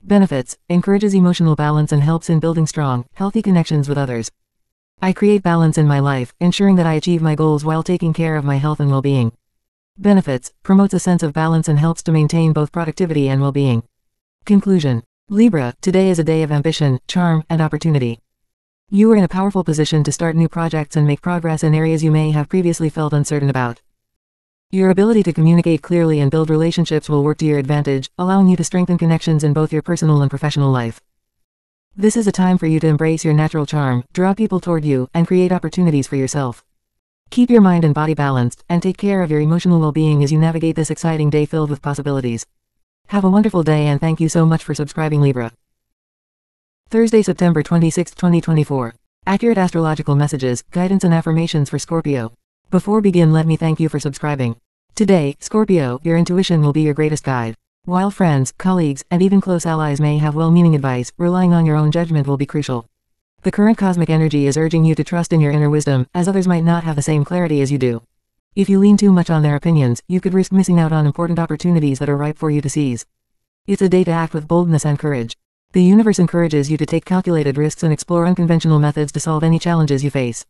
Benefits. Encourages emotional balance and helps in building strong, healthy connections with others. I create balance in my life, ensuring that I achieve my goals while taking care of my health and well-being. Benefits. Promotes a sense of balance and helps to maintain both productivity and well-being. Conclusion. Libra, today is a day of ambition, charm, and opportunity. You are in a powerful position to start new projects and make progress in areas you may have previously felt uncertain about. Your ability to communicate clearly and build relationships will work to your advantage, allowing you to strengthen connections in both your personal and professional life. This is a time for you to embrace your natural charm, draw people toward you, and create opportunities for yourself. Keep your mind and body balanced, and take care of your emotional well-being as you navigate this exciting day filled with possibilities. Have a wonderful day and thank you so much for subscribing Libra. Thursday, September 26, 2024. Accurate astrological messages, guidance and affirmations for Scorpio. Before begin let me thank you for subscribing. Today, Scorpio, your intuition will be your greatest guide. While friends, colleagues, and even close allies may have well-meaning advice, relying on your own judgment will be crucial. The current cosmic energy is urging you to trust in your inner wisdom, as others might not have the same clarity as you do. If you lean too much on their opinions, you could risk missing out on important opportunities that are ripe for you to seize. It's a day to act with boldness and courage. The universe encourages you to take calculated risks and explore unconventional methods to solve any challenges you face.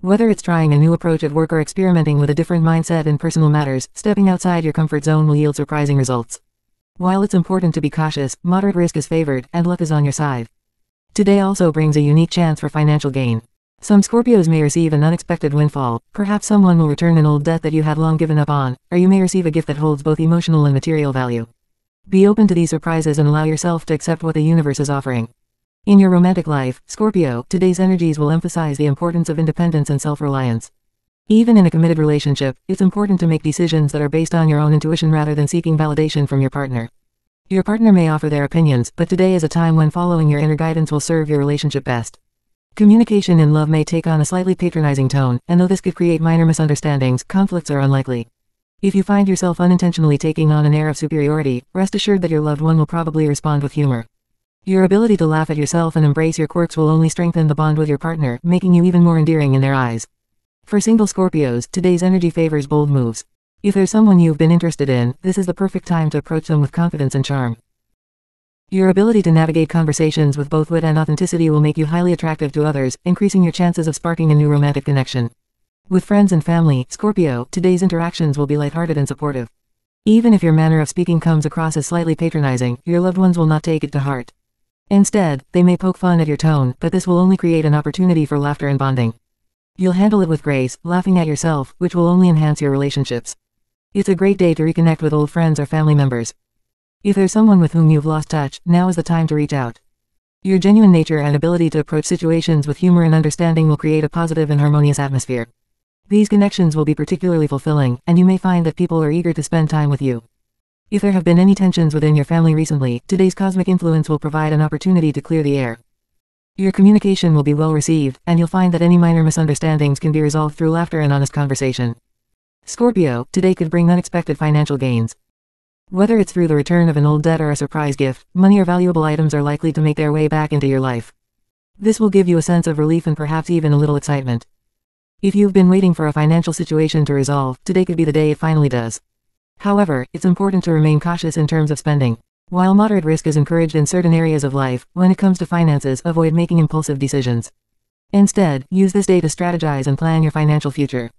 Whether it's trying a new approach at work or experimenting with a different mindset in personal matters, stepping outside your comfort zone will yield surprising results. While it's important to be cautious, moderate risk is favored, and luck is on your side. Today also brings a unique chance for financial gain. Some Scorpios may receive an unexpected windfall, perhaps someone will return an old debt that you had long given up on, or you may receive a gift that holds both emotional and material value. Be open to these surprises and allow yourself to accept what the universe is offering. In your romantic life, Scorpio, today's energies will emphasize the importance of independence and self-reliance. Even in a committed relationship, it's important to make decisions that are based on your own intuition rather than seeking validation from your partner. Your partner may offer their opinions, but today is a time when following your inner guidance will serve your relationship best. Communication in love may take on a slightly patronizing tone, and though this could create minor misunderstandings, conflicts are unlikely. If you find yourself unintentionally taking on an air of superiority, rest assured that your loved one will probably respond with humor. Your ability to laugh at yourself and embrace your quirks will only strengthen the bond with your partner, making you even more endearing in their eyes. For single Scorpios, today's energy favors bold moves. If there's someone you've been interested in, this is the perfect time to approach them with confidence and charm. Your ability to navigate conversations with both wit and authenticity will make you highly attractive to others, increasing your chances of sparking a new romantic connection. With friends and family, Scorpio, today's interactions will be lighthearted and supportive. Even if your manner of speaking comes across as slightly patronizing, your loved ones will not take it to heart. Instead, they may poke fun at your tone, but this will only create an opportunity for laughter and bonding. You'll handle it with grace, laughing at yourself, which will only enhance your relationships. It's a great day to reconnect with old friends or family members. If there's someone with whom you've lost touch, now is the time to reach out. Your genuine nature and ability to approach situations with humor and understanding will create a positive and harmonious atmosphere. These connections will be particularly fulfilling, and you may find that people are eager to spend time with you. If there have been any tensions within your family recently, today's cosmic influence will provide an opportunity to clear the air. Your communication will be well received, and you'll find that any minor misunderstandings can be resolved through laughter and honest conversation. Scorpio, today could bring unexpected financial gains. Whether it's through the return of an old debt or a surprise gift, money or valuable items are likely to make their way back into your life. This will give you a sense of relief and perhaps even a little excitement. If you've been waiting for a financial situation to resolve, today could be the day it finally does. However, it's important to remain cautious in terms of spending. While moderate risk is encouraged in certain areas of life, when it comes to finances, avoid making impulsive decisions. Instead, use this day to strategize and plan your financial future.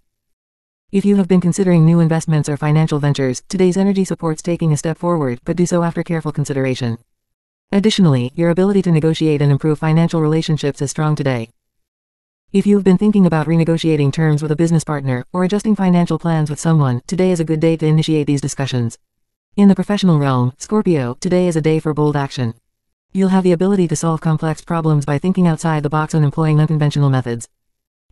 If you have been considering new investments or financial ventures, today's energy supports taking a step forward, but do so after careful consideration. Additionally, your ability to negotiate and improve financial relationships is strong today. If you've been thinking about renegotiating terms with a business partner or adjusting financial plans with someone, today is a good day to initiate these discussions. In the professional realm, Scorpio, today is a day for bold action. You'll have the ability to solve complex problems by thinking outside the box and employing unconventional methods.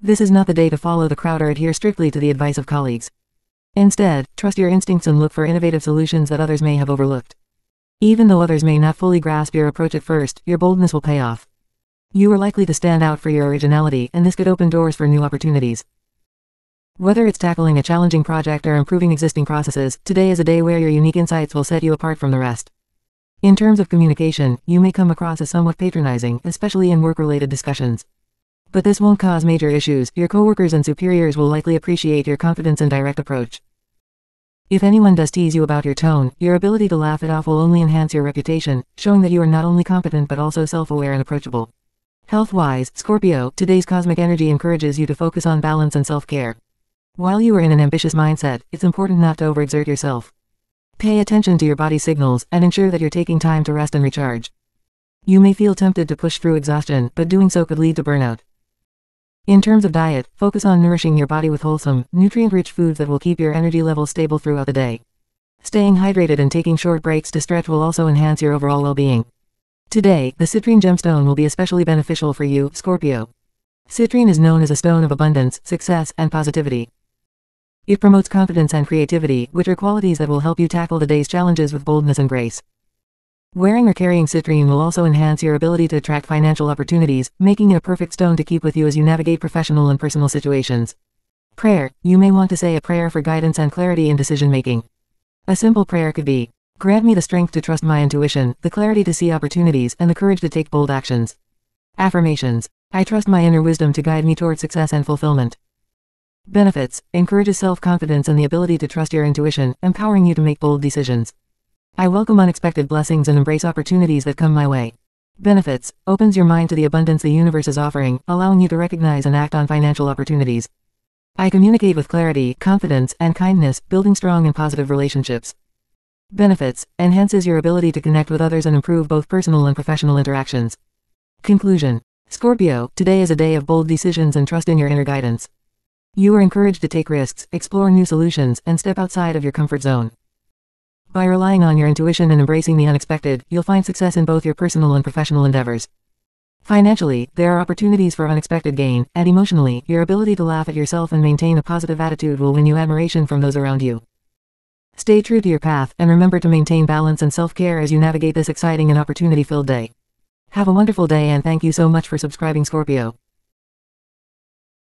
This is not the day to follow the crowd or adhere strictly to the advice of colleagues. Instead, trust your instincts and look for innovative solutions that others may have overlooked. Even though others may not fully grasp your approach at first, your boldness will pay off. You are likely to stand out for your originality, and this could open doors for new opportunities. Whether it's tackling a challenging project or improving existing processes, today is a day where your unique insights will set you apart from the rest. In terms of communication, you may come across as somewhat patronizing, especially in work-related discussions. But this won't cause major issues, your coworkers and superiors will likely appreciate your confidence and direct approach. If anyone does tease you about your tone, your ability to laugh it off will only enhance your reputation, showing that you are not only competent but also self-aware and approachable. Health-wise, Scorpio, today's cosmic energy encourages you to focus on balance and self-care. While you are in an ambitious mindset, it's important not to overexert yourself. Pay attention to your body signals and ensure that you're taking time to rest and recharge. You may feel tempted to push through exhaustion, but doing so could lead to burnout. In terms of diet, focus on nourishing your body with wholesome, nutrient-rich foods that will keep your energy levels stable throughout the day. Staying hydrated and taking short breaks to stretch will also enhance your overall well-being. Today, the citrine gemstone will be especially beneficial for you, Scorpio. Citrine is known as a stone of abundance, success, and positivity. It promotes confidence and creativity, which are qualities that will help you tackle the day's challenges with boldness and grace. Wearing or carrying citrine will also enhance your ability to attract financial opportunities, making it a perfect stone to keep with you as you navigate professional and personal situations. Prayer. You may want to say a prayer for guidance and clarity in decision making. A simple prayer could be, Grant me the strength to trust my intuition, the clarity to see opportunities, and the courage to take bold actions. Affirmations. I trust my inner wisdom to guide me toward success and fulfillment. Benefits. Encourages self-confidence and the ability to trust your intuition, empowering you to make bold decisions. I welcome unexpected blessings and embrace opportunities that come my way. Benefits. Opens your mind to the abundance the universe is offering, allowing you to recognize and act on financial opportunities. I communicate with clarity, confidence, and kindness, building strong and positive relationships. Benefits. Enhances your ability to connect with others and improve both personal and professional interactions. Conclusion. Scorpio, today is a day of bold decisions and trust in your inner guidance. You are encouraged to take risks, explore new solutions, and step outside of your comfort zone. By relying on your intuition and embracing the unexpected, you'll find success in both your personal and professional endeavors. Financially, there are opportunities for unexpected gain, and emotionally, your ability to laugh at yourself and maintain a positive attitude will win you admiration from those around you. Stay true to your path, and remember to maintain balance and self-care as you navigate this exciting and opportunity-filled day. Have a wonderful day and thank you so much for subscribing Scorpio.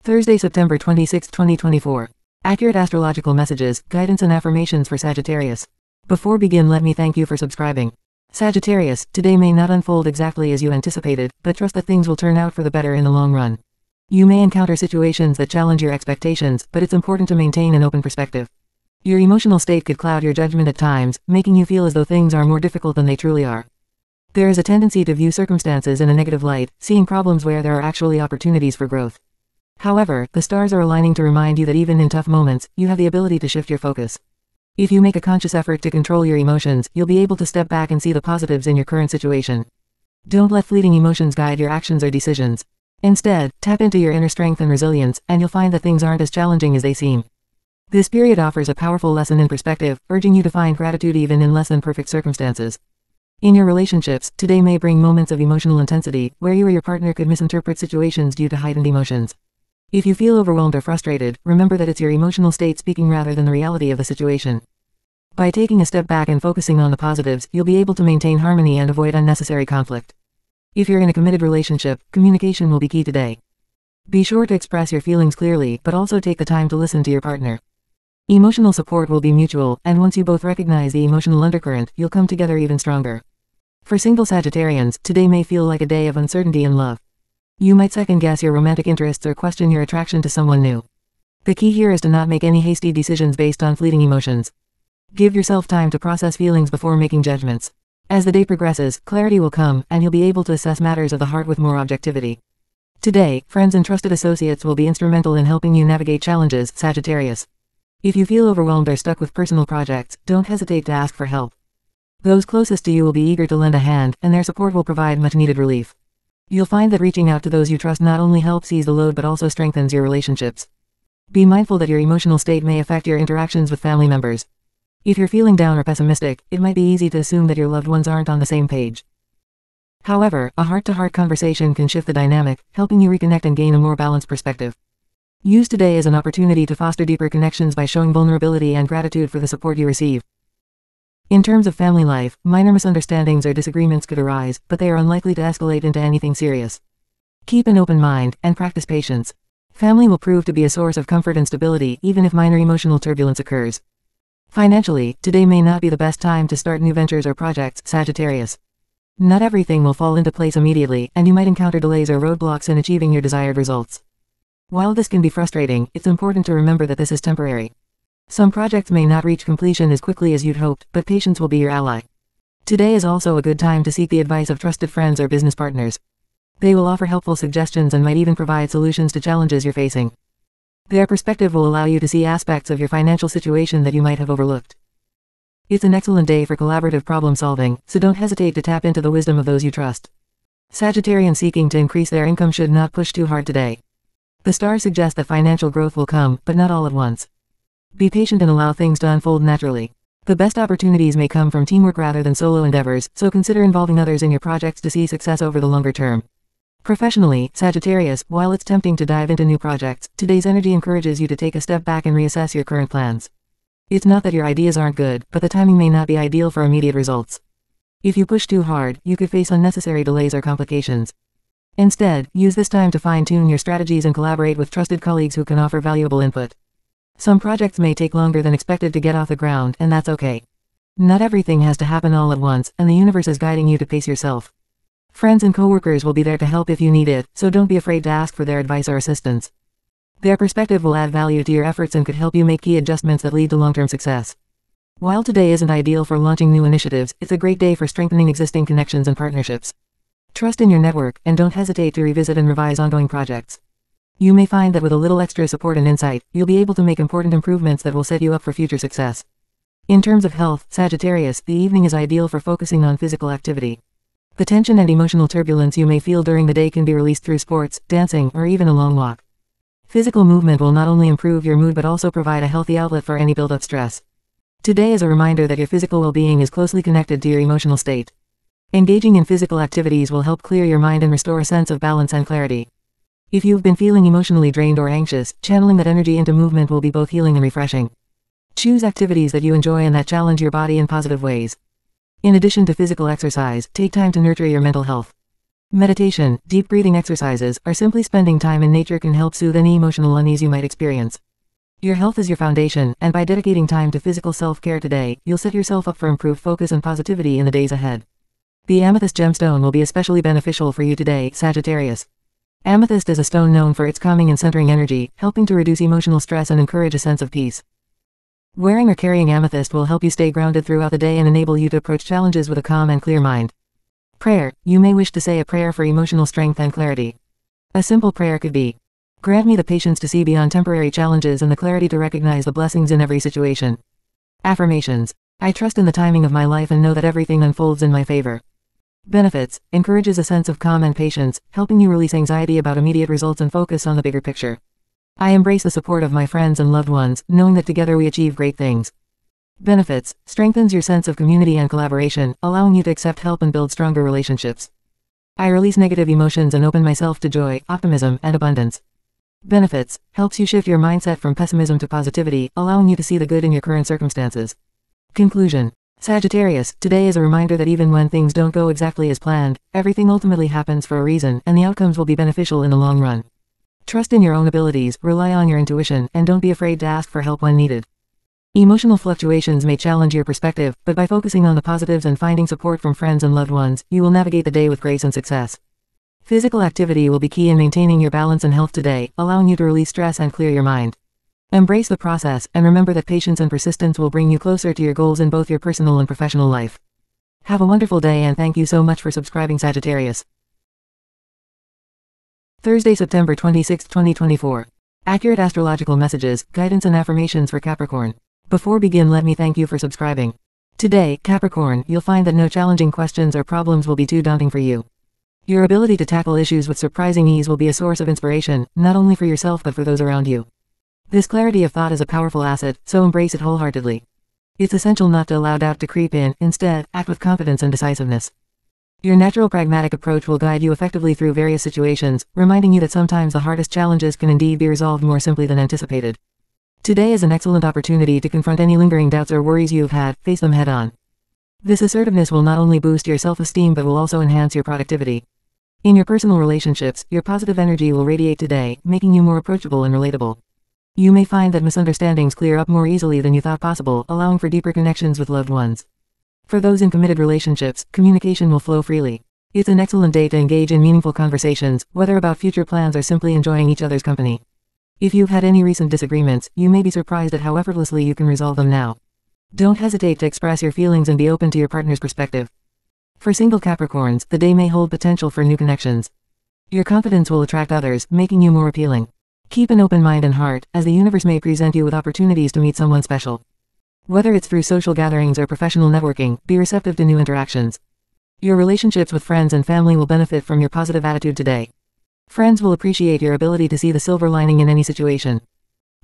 Thursday, September 26, 2024. Accurate astrological messages, guidance and affirmations for Sagittarius. Before begin let me thank you for subscribing. Sagittarius, today may not unfold exactly as you anticipated, but trust that things will turn out for the better in the long run. You may encounter situations that challenge your expectations, but it's important to maintain an open perspective. Your emotional state could cloud your judgment at times, making you feel as though things are more difficult than they truly are. There is a tendency to view circumstances in a negative light, seeing problems where there are actually opportunities for growth. However, the stars are aligning to remind you that even in tough moments, you have the ability to shift your focus. If you make a conscious effort to control your emotions, you'll be able to step back and see the positives in your current situation. Don't let fleeting emotions guide your actions or decisions. Instead, tap into your inner strength and resilience, and you'll find that things aren't as challenging as they seem. This period offers a powerful lesson in perspective, urging you to find gratitude even in less than perfect circumstances. In your relationships, today may bring moments of emotional intensity, where you or your partner could misinterpret situations due to heightened emotions. If you feel overwhelmed or frustrated, remember that it's your emotional state speaking rather than the reality of the situation. By taking a step back and focusing on the positives, you'll be able to maintain harmony and avoid unnecessary conflict. If you're in a committed relationship, communication will be key today. Be sure to express your feelings clearly, but also take the time to listen to your partner. Emotional support will be mutual, and once you both recognize the emotional undercurrent, you'll come together even stronger. For single Sagittarians, today may feel like a day of uncertainty in love. You might second guess your romantic interests or question your attraction to someone new. The key here is to not make any hasty decisions based on fleeting emotions. Give yourself time to process feelings before making judgments. As the day progresses, clarity will come, and you'll be able to assess matters of the heart with more objectivity. Today, friends and trusted associates will be instrumental in helping you navigate challenges, Sagittarius. If you feel overwhelmed or stuck with personal projects, don't hesitate to ask for help. Those closest to you will be eager to lend a hand, and their support will provide much needed relief. You'll find that reaching out to those you trust not only helps ease the load but also strengthens your relationships. Be mindful that your emotional state may affect your interactions with family members. If you're feeling down or pessimistic, it might be easy to assume that your loved ones aren't on the same page. However, a heart-to-heart -heart conversation can shift the dynamic, helping you reconnect and gain a more balanced perspective. Use today as an opportunity to foster deeper connections by showing vulnerability and gratitude for the support you receive. In terms of family life, minor misunderstandings or disagreements could arise, but they are unlikely to escalate into anything serious. Keep an open mind, and practice patience. Family will prove to be a source of comfort and stability even if minor emotional turbulence occurs. Financially, today may not be the best time to start new ventures or projects, Sagittarius. Not everything will fall into place immediately, and you might encounter delays or roadblocks in achieving your desired results. While this can be frustrating, it's important to remember that this is temporary. Some projects may not reach completion as quickly as you'd hoped, but patience will be your ally. Today is also a good time to seek the advice of trusted friends or business partners. They will offer helpful suggestions and might even provide solutions to challenges you're facing. Their perspective will allow you to see aspects of your financial situation that you might have overlooked. It's an excellent day for collaborative problem solving, so don't hesitate to tap into the wisdom of those you trust. Sagittarians seeking to increase their income should not push too hard today. The stars suggest that financial growth will come, but not all at once. Be patient and allow things to unfold naturally. The best opportunities may come from teamwork rather than solo endeavors, so consider involving others in your projects to see success over the longer term. Professionally, Sagittarius, while it's tempting to dive into new projects, today's energy encourages you to take a step back and reassess your current plans. It's not that your ideas aren't good, but the timing may not be ideal for immediate results. If you push too hard, you could face unnecessary delays or complications. Instead, use this time to fine-tune your strategies and collaborate with trusted colleagues who can offer valuable input. Some projects may take longer than expected to get off the ground, and that's okay. Not everything has to happen all at once, and the universe is guiding you to pace yourself. Friends and coworkers will be there to help if you need it, so don't be afraid to ask for their advice or assistance. Their perspective will add value to your efforts and could help you make key adjustments that lead to long-term success. While today isn't ideal for launching new initiatives, it's a great day for strengthening existing connections and partnerships. Trust in your network, and don't hesitate to revisit and revise ongoing projects. You may find that with a little extra support and insight, you'll be able to make important improvements that will set you up for future success. In terms of health, Sagittarius, the evening is ideal for focusing on physical activity. The tension and emotional turbulence you may feel during the day can be released through sports, dancing, or even a long walk. Physical movement will not only improve your mood but also provide a healthy outlet for any built-up stress. Today is a reminder that your physical well-being is closely connected to your emotional state. Engaging in physical activities will help clear your mind and restore a sense of balance and clarity. If you've been feeling emotionally drained or anxious, channeling that energy into movement will be both healing and refreshing. Choose activities that you enjoy and that challenge your body in positive ways. In addition to physical exercise, take time to nurture your mental health. Meditation, deep breathing exercises, or simply spending time in nature can help soothe any emotional unease you might experience. Your health is your foundation, and by dedicating time to physical self-care today, you'll set yourself up for improved focus and positivity in the days ahead. The amethyst gemstone will be especially beneficial for you today, Sagittarius. Amethyst is a stone known for its calming and centering energy, helping to reduce emotional stress and encourage a sense of peace. Wearing or carrying amethyst will help you stay grounded throughout the day and enable you to approach challenges with a calm and clear mind. Prayer. You may wish to say a prayer for emotional strength and clarity. A simple prayer could be, Grant me the patience to see beyond temporary challenges and the clarity to recognize the blessings in every situation. Affirmations. I trust in the timing of my life and know that everything unfolds in my favor. Benefits. Encourages a sense of calm and patience, helping you release anxiety about immediate results and focus on the bigger picture. I embrace the support of my friends and loved ones, knowing that together we achieve great things. Benefits, strengthens your sense of community and collaboration, allowing you to accept help and build stronger relationships. I release negative emotions and open myself to joy, optimism, and abundance. Benefits, helps you shift your mindset from pessimism to positivity, allowing you to see the good in your current circumstances. Conclusion. Sagittarius, today is a reminder that even when things don't go exactly as planned, everything ultimately happens for a reason, and the outcomes will be beneficial in the long run. Trust in your own abilities, rely on your intuition, and don't be afraid to ask for help when needed. Emotional fluctuations may challenge your perspective, but by focusing on the positives and finding support from friends and loved ones, you will navigate the day with grace and success. Physical activity will be key in maintaining your balance and health today, allowing you to release stress and clear your mind. Embrace the process, and remember that patience and persistence will bring you closer to your goals in both your personal and professional life. Have a wonderful day and thank you so much for subscribing Sagittarius. Thursday, September 26, 2024. Accurate astrological messages, guidance and affirmations for Capricorn. Before begin let me thank you for subscribing. Today, Capricorn, you'll find that no challenging questions or problems will be too daunting for you. Your ability to tackle issues with surprising ease will be a source of inspiration, not only for yourself but for those around you. This clarity of thought is a powerful asset, so embrace it wholeheartedly. It's essential not to allow doubt to creep in, instead, act with confidence and decisiveness. Your natural pragmatic approach will guide you effectively through various situations, reminding you that sometimes the hardest challenges can indeed be resolved more simply than anticipated. Today is an excellent opportunity to confront any lingering doubts or worries you've had, face them head on. This assertiveness will not only boost your self-esteem but will also enhance your productivity. In your personal relationships, your positive energy will radiate today, making you more approachable and relatable. You may find that misunderstandings clear up more easily than you thought possible, allowing for deeper connections with loved ones. For those in committed relationships, communication will flow freely. It's an excellent day to engage in meaningful conversations, whether about future plans or simply enjoying each other's company. If you've had any recent disagreements, you may be surprised at how effortlessly you can resolve them now. Don't hesitate to express your feelings and be open to your partner's perspective. For single Capricorns, the day may hold potential for new connections. Your confidence will attract others, making you more appealing. Keep an open mind and heart, as the universe may present you with opportunities to meet someone special. Whether it's through social gatherings or professional networking, be receptive to new interactions. Your relationships with friends and family will benefit from your positive attitude today. Friends will appreciate your ability to see the silver lining in any situation.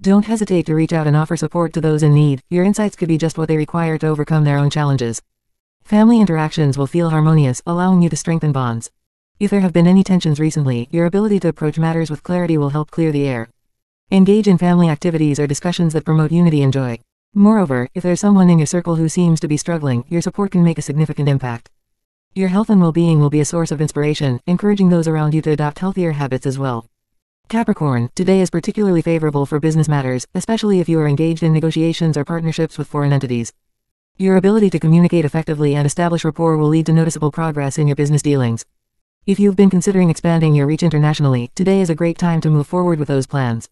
Don't hesitate to reach out and offer support to those in need, your insights could be just what they require to overcome their own challenges. Family interactions will feel harmonious, allowing you to strengthen bonds. If there have been any tensions recently, your ability to approach matters with clarity will help clear the air. Engage in family activities or discussions that promote unity and joy. Moreover, if there's someone in your circle who seems to be struggling, your support can make a significant impact. Your health and well-being will be a source of inspiration, encouraging those around you to adopt healthier habits as well. Capricorn, today is particularly favorable for business matters, especially if you are engaged in negotiations or partnerships with foreign entities. Your ability to communicate effectively and establish rapport will lead to noticeable progress in your business dealings. If you've been considering expanding your reach internationally, today is a great time to move forward with those plans.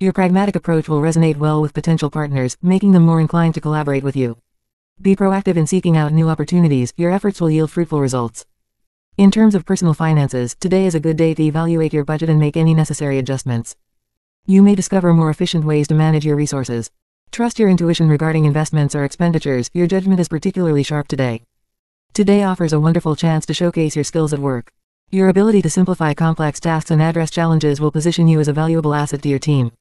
Your pragmatic approach will resonate well with potential partners, making them more inclined to collaborate with you. Be proactive in seeking out new opportunities, your efforts will yield fruitful results. In terms of personal finances, today is a good day to evaluate your budget and make any necessary adjustments. You may discover more efficient ways to manage your resources. Trust your intuition regarding investments or expenditures, your judgment is particularly sharp today. Today offers a wonderful chance to showcase your skills at work. Your ability to simplify complex tasks and address challenges will position you as a valuable asset to your team.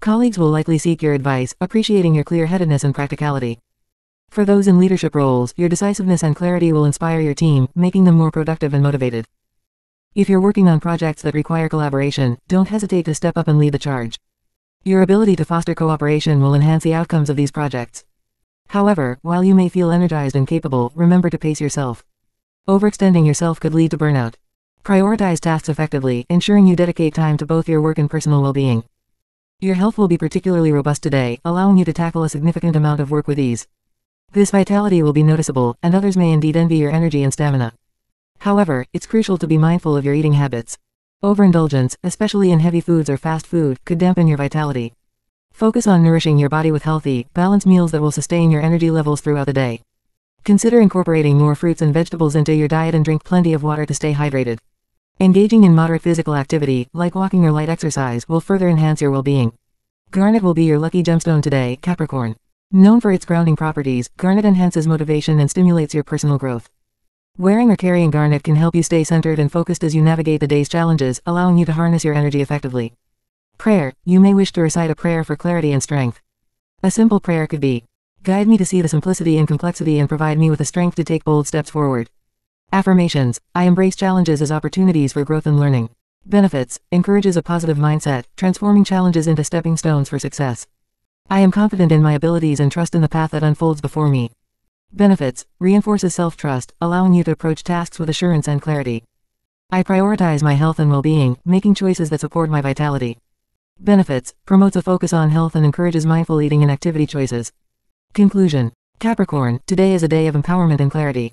Colleagues will likely seek your advice, appreciating your clear-headedness and practicality. For those in leadership roles, your decisiveness and clarity will inspire your team, making them more productive and motivated. If you're working on projects that require collaboration, don't hesitate to step up and lead the charge. Your ability to foster cooperation will enhance the outcomes of these projects. However, while you may feel energized and capable, remember to pace yourself. Overextending yourself could lead to burnout. Prioritize tasks effectively, ensuring you dedicate time to both your work and personal well-being. Your health will be particularly robust today, allowing you to tackle a significant amount of work with ease. This vitality will be noticeable, and others may indeed envy your energy and stamina. However, it's crucial to be mindful of your eating habits. Overindulgence, especially in heavy foods or fast food, could dampen your vitality. Focus on nourishing your body with healthy, balanced meals that will sustain your energy levels throughout the day. Consider incorporating more fruits and vegetables into your diet and drink plenty of water to stay hydrated. Engaging in moderate physical activity, like walking or light exercise, will further enhance your well-being. Garnet will be your lucky gemstone today, Capricorn. Known for its grounding properties, garnet enhances motivation and stimulates your personal growth. Wearing or carrying garnet can help you stay centered and focused as you navigate the day's challenges, allowing you to harness your energy effectively. Prayer. You may wish to recite a prayer for clarity and strength. A simple prayer could be, Guide me to see the simplicity and complexity and provide me with the strength to take bold steps forward. Affirmations. I embrace challenges as opportunities for growth and learning. Benefits. Encourages a positive mindset, transforming challenges into stepping stones for success. I am confident in my abilities and trust in the path that unfolds before me. Benefits. Reinforces self-trust, allowing you to approach tasks with assurance and clarity. I prioritize my health and well-being, making choices that support my vitality. Benefits. Promotes a focus on health and encourages mindful eating and activity choices. Conclusion. Capricorn, today is a day of empowerment and clarity.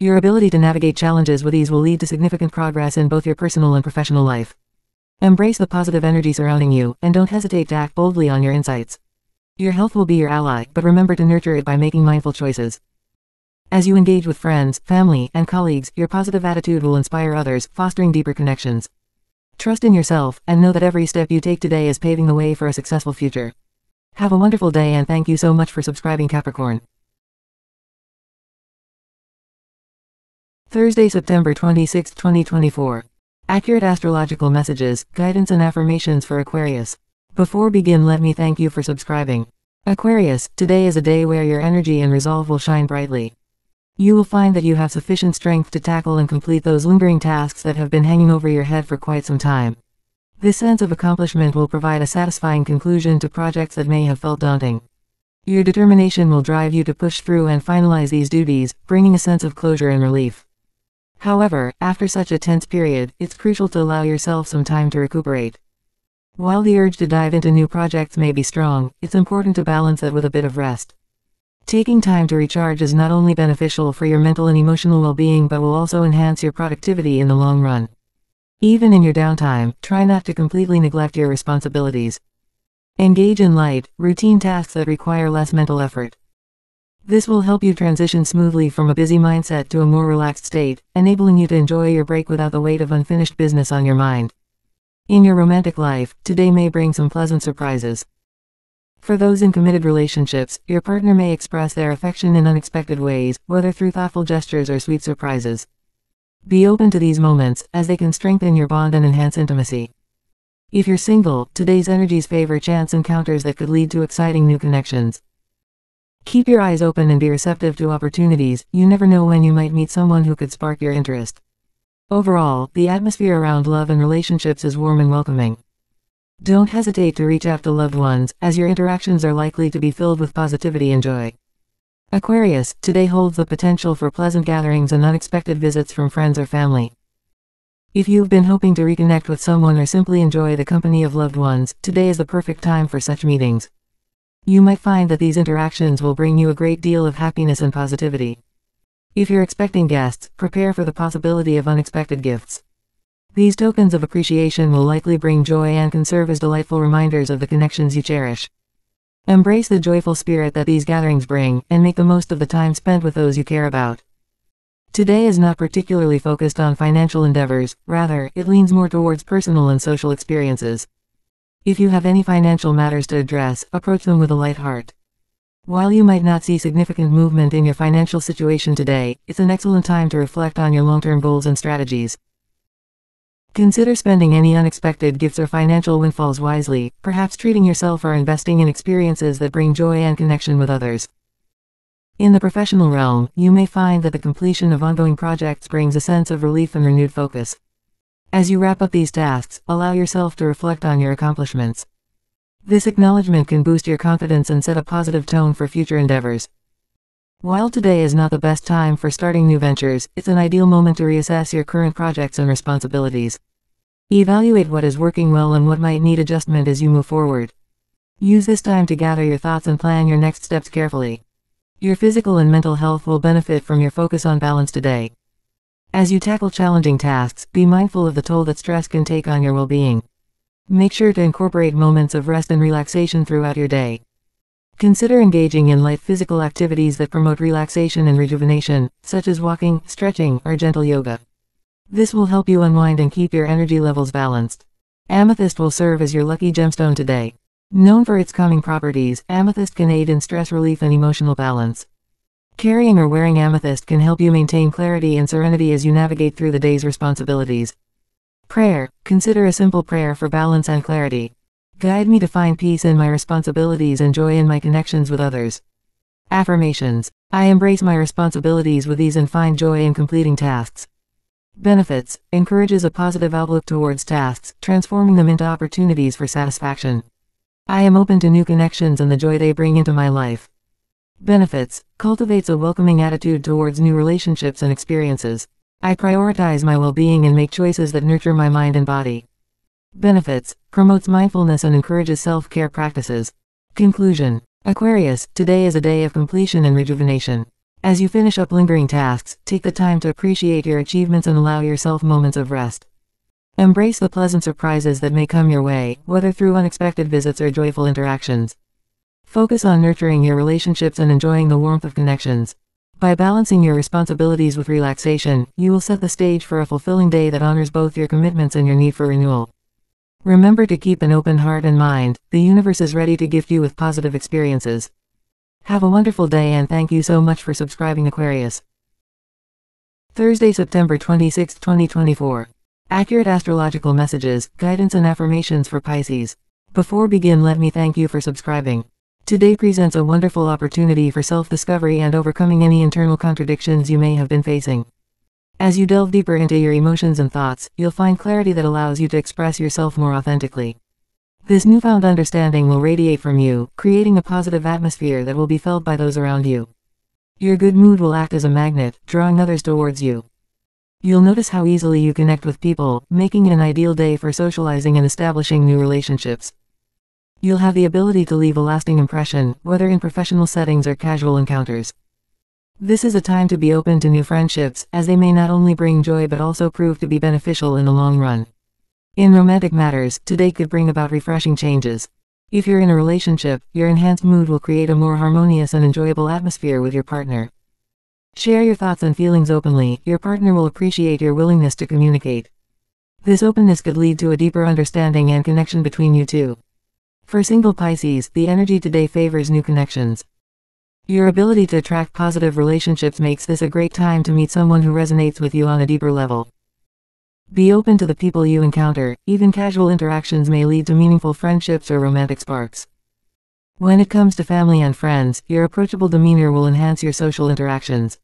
Your ability to navigate challenges with ease will lead to significant progress in both your personal and professional life. Embrace the positive energy surrounding you, and don't hesitate to act boldly on your insights. Your health will be your ally, but remember to nurture it by making mindful choices. As you engage with friends, family, and colleagues, your positive attitude will inspire others, fostering deeper connections. Trust in yourself, and know that every step you take today is paving the way for a successful future. Have a wonderful day and thank you so much for subscribing Capricorn. Thursday, September 26, 2024. Accurate astrological messages, guidance and affirmations for Aquarius. Before begin let me thank you for subscribing. Aquarius, today is a day where your energy and resolve will shine brightly. You will find that you have sufficient strength to tackle and complete those lingering tasks that have been hanging over your head for quite some time. This sense of accomplishment will provide a satisfying conclusion to projects that may have felt daunting. Your determination will drive you to push through and finalize these duties, bringing a sense of closure and relief. However, after such a tense period, it's crucial to allow yourself some time to recuperate. While the urge to dive into new projects may be strong, it's important to balance it with a bit of rest. Taking time to recharge is not only beneficial for your mental and emotional well-being but will also enhance your productivity in the long run. Even in your downtime, try not to completely neglect your responsibilities. Engage in light, routine tasks that require less mental effort. This will help you transition smoothly from a busy mindset to a more relaxed state, enabling you to enjoy your break without the weight of unfinished business on your mind. In your romantic life, today may bring some pleasant surprises. For those in committed relationships, your partner may express their affection in unexpected ways, whether through thoughtful gestures or sweet surprises. Be open to these moments, as they can strengthen your bond and enhance intimacy. If you're single, today's energies favor chance encounters that could lead to exciting new connections. Keep your eyes open and be receptive to opportunities, you never know when you might meet someone who could spark your interest. Overall, the atmosphere around love and relationships is warm and welcoming. Don't hesitate to reach out to loved ones, as your interactions are likely to be filled with positivity and joy. Aquarius, today holds the potential for pleasant gatherings and unexpected visits from friends or family. If you've been hoping to reconnect with someone or simply enjoy the company of loved ones, today is the perfect time for such meetings. You might find that these interactions will bring you a great deal of happiness and positivity. If you're expecting guests, prepare for the possibility of unexpected gifts. These tokens of appreciation will likely bring joy and can serve as delightful reminders of the connections you cherish. Embrace the joyful spirit that these gatherings bring, and make the most of the time spent with those you care about. Today is not particularly focused on financial endeavors, rather, it leans more towards personal and social experiences. If you have any financial matters to address, approach them with a light heart. While you might not see significant movement in your financial situation today, it's an excellent time to reflect on your long-term goals and strategies. Consider spending any unexpected gifts or financial windfalls wisely, perhaps treating yourself or investing in experiences that bring joy and connection with others. In the professional realm, you may find that the completion of ongoing projects brings a sense of relief and renewed focus. As you wrap up these tasks, allow yourself to reflect on your accomplishments. This acknowledgement can boost your confidence and set a positive tone for future endeavors. While today is not the best time for starting new ventures, it's an ideal moment to reassess your current projects and responsibilities. Evaluate what is working well and what might need adjustment as you move forward. Use this time to gather your thoughts and plan your next steps carefully. Your physical and mental health will benefit from your focus on balance today. As you tackle challenging tasks, be mindful of the toll that stress can take on your well-being. Make sure to incorporate moments of rest and relaxation throughout your day. Consider engaging in light physical activities that promote relaxation and rejuvenation, such as walking, stretching, or gentle yoga. This will help you unwind and keep your energy levels balanced. Amethyst will serve as your lucky gemstone today. Known for its calming properties, amethyst can aid in stress relief and emotional balance. Carrying or wearing amethyst can help you maintain clarity and serenity as you navigate through the day's responsibilities. Prayer. Consider a simple prayer for balance and clarity. Guide me to find peace in my responsibilities and joy in my connections with others. Affirmations. I embrace my responsibilities with ease and find joy in completing tasks. Benefits. Encourages a positive outlook towards tasks, transforming them into opportunities for satisfaction. I am open to new connections and the joy they bring into my life. Benefits. Cultivates a welcoming attitude towards new relationships and experiences. I prioritize my well-being and make choices that nurture my mind and body. Benefits, promotes mindfulness and encourages self-care practices. Conclusion. Aquarius, today is a day of completion and rejuvenation. As you finish up lingering tasks, take the time to appreciate your achievements and allow yourself moments of rest. Embrace the pleasant surprises that may come your way, whether through unexpected visits or joyful interactions. Focus on nurturing your relationships and enjoying the warmth of connections. By balancing your responsibilities with relaxation, you will set the stage for a fulfilling day that honors both your commitments and your need for renewal. Remember to keep an open heart and mind, the universe is ready to gift you with positive experiences. Have a wonderful day and thank you so much for subscribing Aquarius. Thursday, September 26, 2024. Accurate astrological messages, guidance and affirmations for Pisces. Before begin let me thank you for subscribing. Today presents a wonderful opportunity for self-discovery and overcoming any internal contradictions you may have been facing. As you delve deeper into your emotions and thoughts, you'll find clarity that allows you to express yourself more authentically. This newfound understanding will radiate from you, creating a positive atmosphere that will be felt by those around you. Your good mood will act as a magnet, drawing others towards you. You'll notice how easily you connect with people, making it an ideal day for socializing and establishing new relationships. You'll have the ability to leave a lasting impression, whether in professional settings or casual encounters. This is a time to be open to new friendships, as they may not only bring joy but also prove to be beneficial in the long run. In romantic matters, today could bring about refreshing changes. If you're in a relationship, your enhanced mood will create a more harmonious and enjoyable atmosphere with your partner. Share your thoughts and feelings openly, your partner will appreciate your willingness to communicate. This openness could lead to a deeper understanding and connection between you two. For single Pisces, the energy today favors new connections. Your ability to attract positive relationships makes this a great time to meet someone who resonates with you on a deeper level. Be open to the people you encounter, even casual interactions may lead to meaningful friendships or romantic sparks. When it comes to family and friends, your approachable demeanor will enhance your social interactions.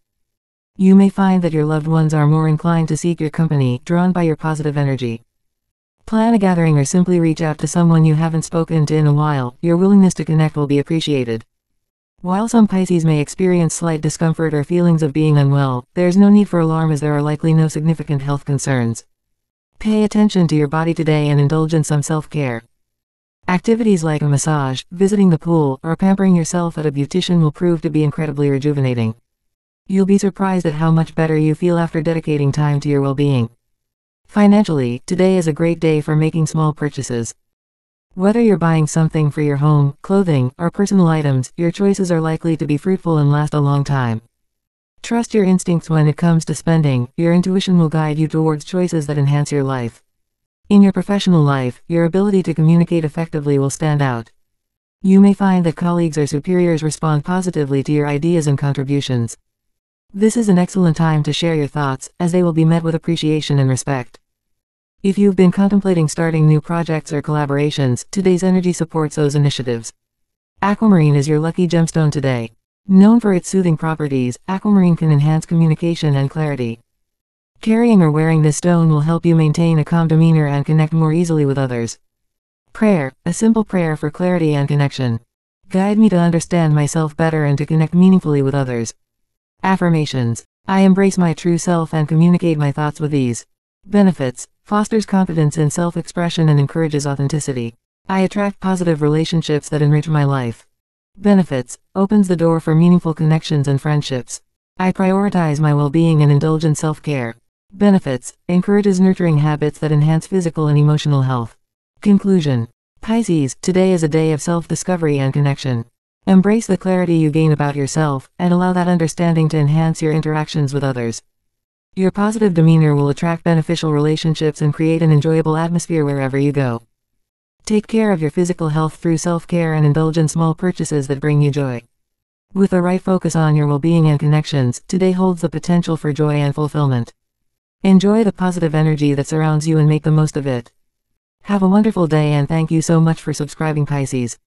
You may find that your loved ones are more inclined to seek your company, drawn by your positive energy. Plan a gathering or simply reach out to someone you haven't spoken to in a while, your willingness to connect will be appreciated. While some Pisces may experience slight discomfort or feelings of being unwell, there's no need for alarm as there are likely no significant health concerns. Pay attention to your body today and indulge in some self-care. Activities like a massage, visiting the pool, or pampering yourself at a beautician will prove to be incredibly rejuvenating. You'll be surprised at how much better you feel after dedicating time to your well-being. Financially, today is a great day for making small purchases. Whether you're buying something for your home, clothing, or personal items, your choices are likely to be fruitful and last a long time. Trust your instincts when it comes to spending, your intuition will guide you towards choices that enhance your life. In your professional life, your ability to communicate effectively will stand out. You may find that colleagues or superiors respond positively to your ideas and contributions. This is an excellent time to share your thoughts, as they will be met with appreciation and respect. If you've been contemplating starting new projects or collaborations, today's energy supports those initiatives. Aquamarine is your lucky gemstone today. Known for its soothing properties, aquamarine can enhance communication and clarity. Carrying or wearing this stone will help you maintain a calm demeanor and connect more easily with others. Prayer, a simple prayer for clarity and connection. Guide me to understand myself better and to connect meaningfully with others. Affirmations. I embrace my true self and communicate my thoughts with ease. Benefits fosters confidence in self-expression and encourages authenticity. I attract positive relationships that enrich my life. Benefits opens the door for meaningful connections and friendships. I prioritize my well-being and indulge in self-care. Benefits encourages nurturing habits that enhance physical and emotional health. Conclusion Pisces, today is a day of self-discovery and connection. Embrace the clarity you gain about yourself, and allow that understanding to enhance your interactions with others. Your positive demeanor will attract beneficial relationships and create an enjoyable atmosphere wherever you go. Take care of your physical health through self-care and indulge in small purchases that bring you joy. With the right focus on your well-being and connections, today holds the potential for joy and fulfillment. Enjoy the positive energy that surrounds you and make the most of it. Have a wonderful day and thank you so much for subscribing Pisces.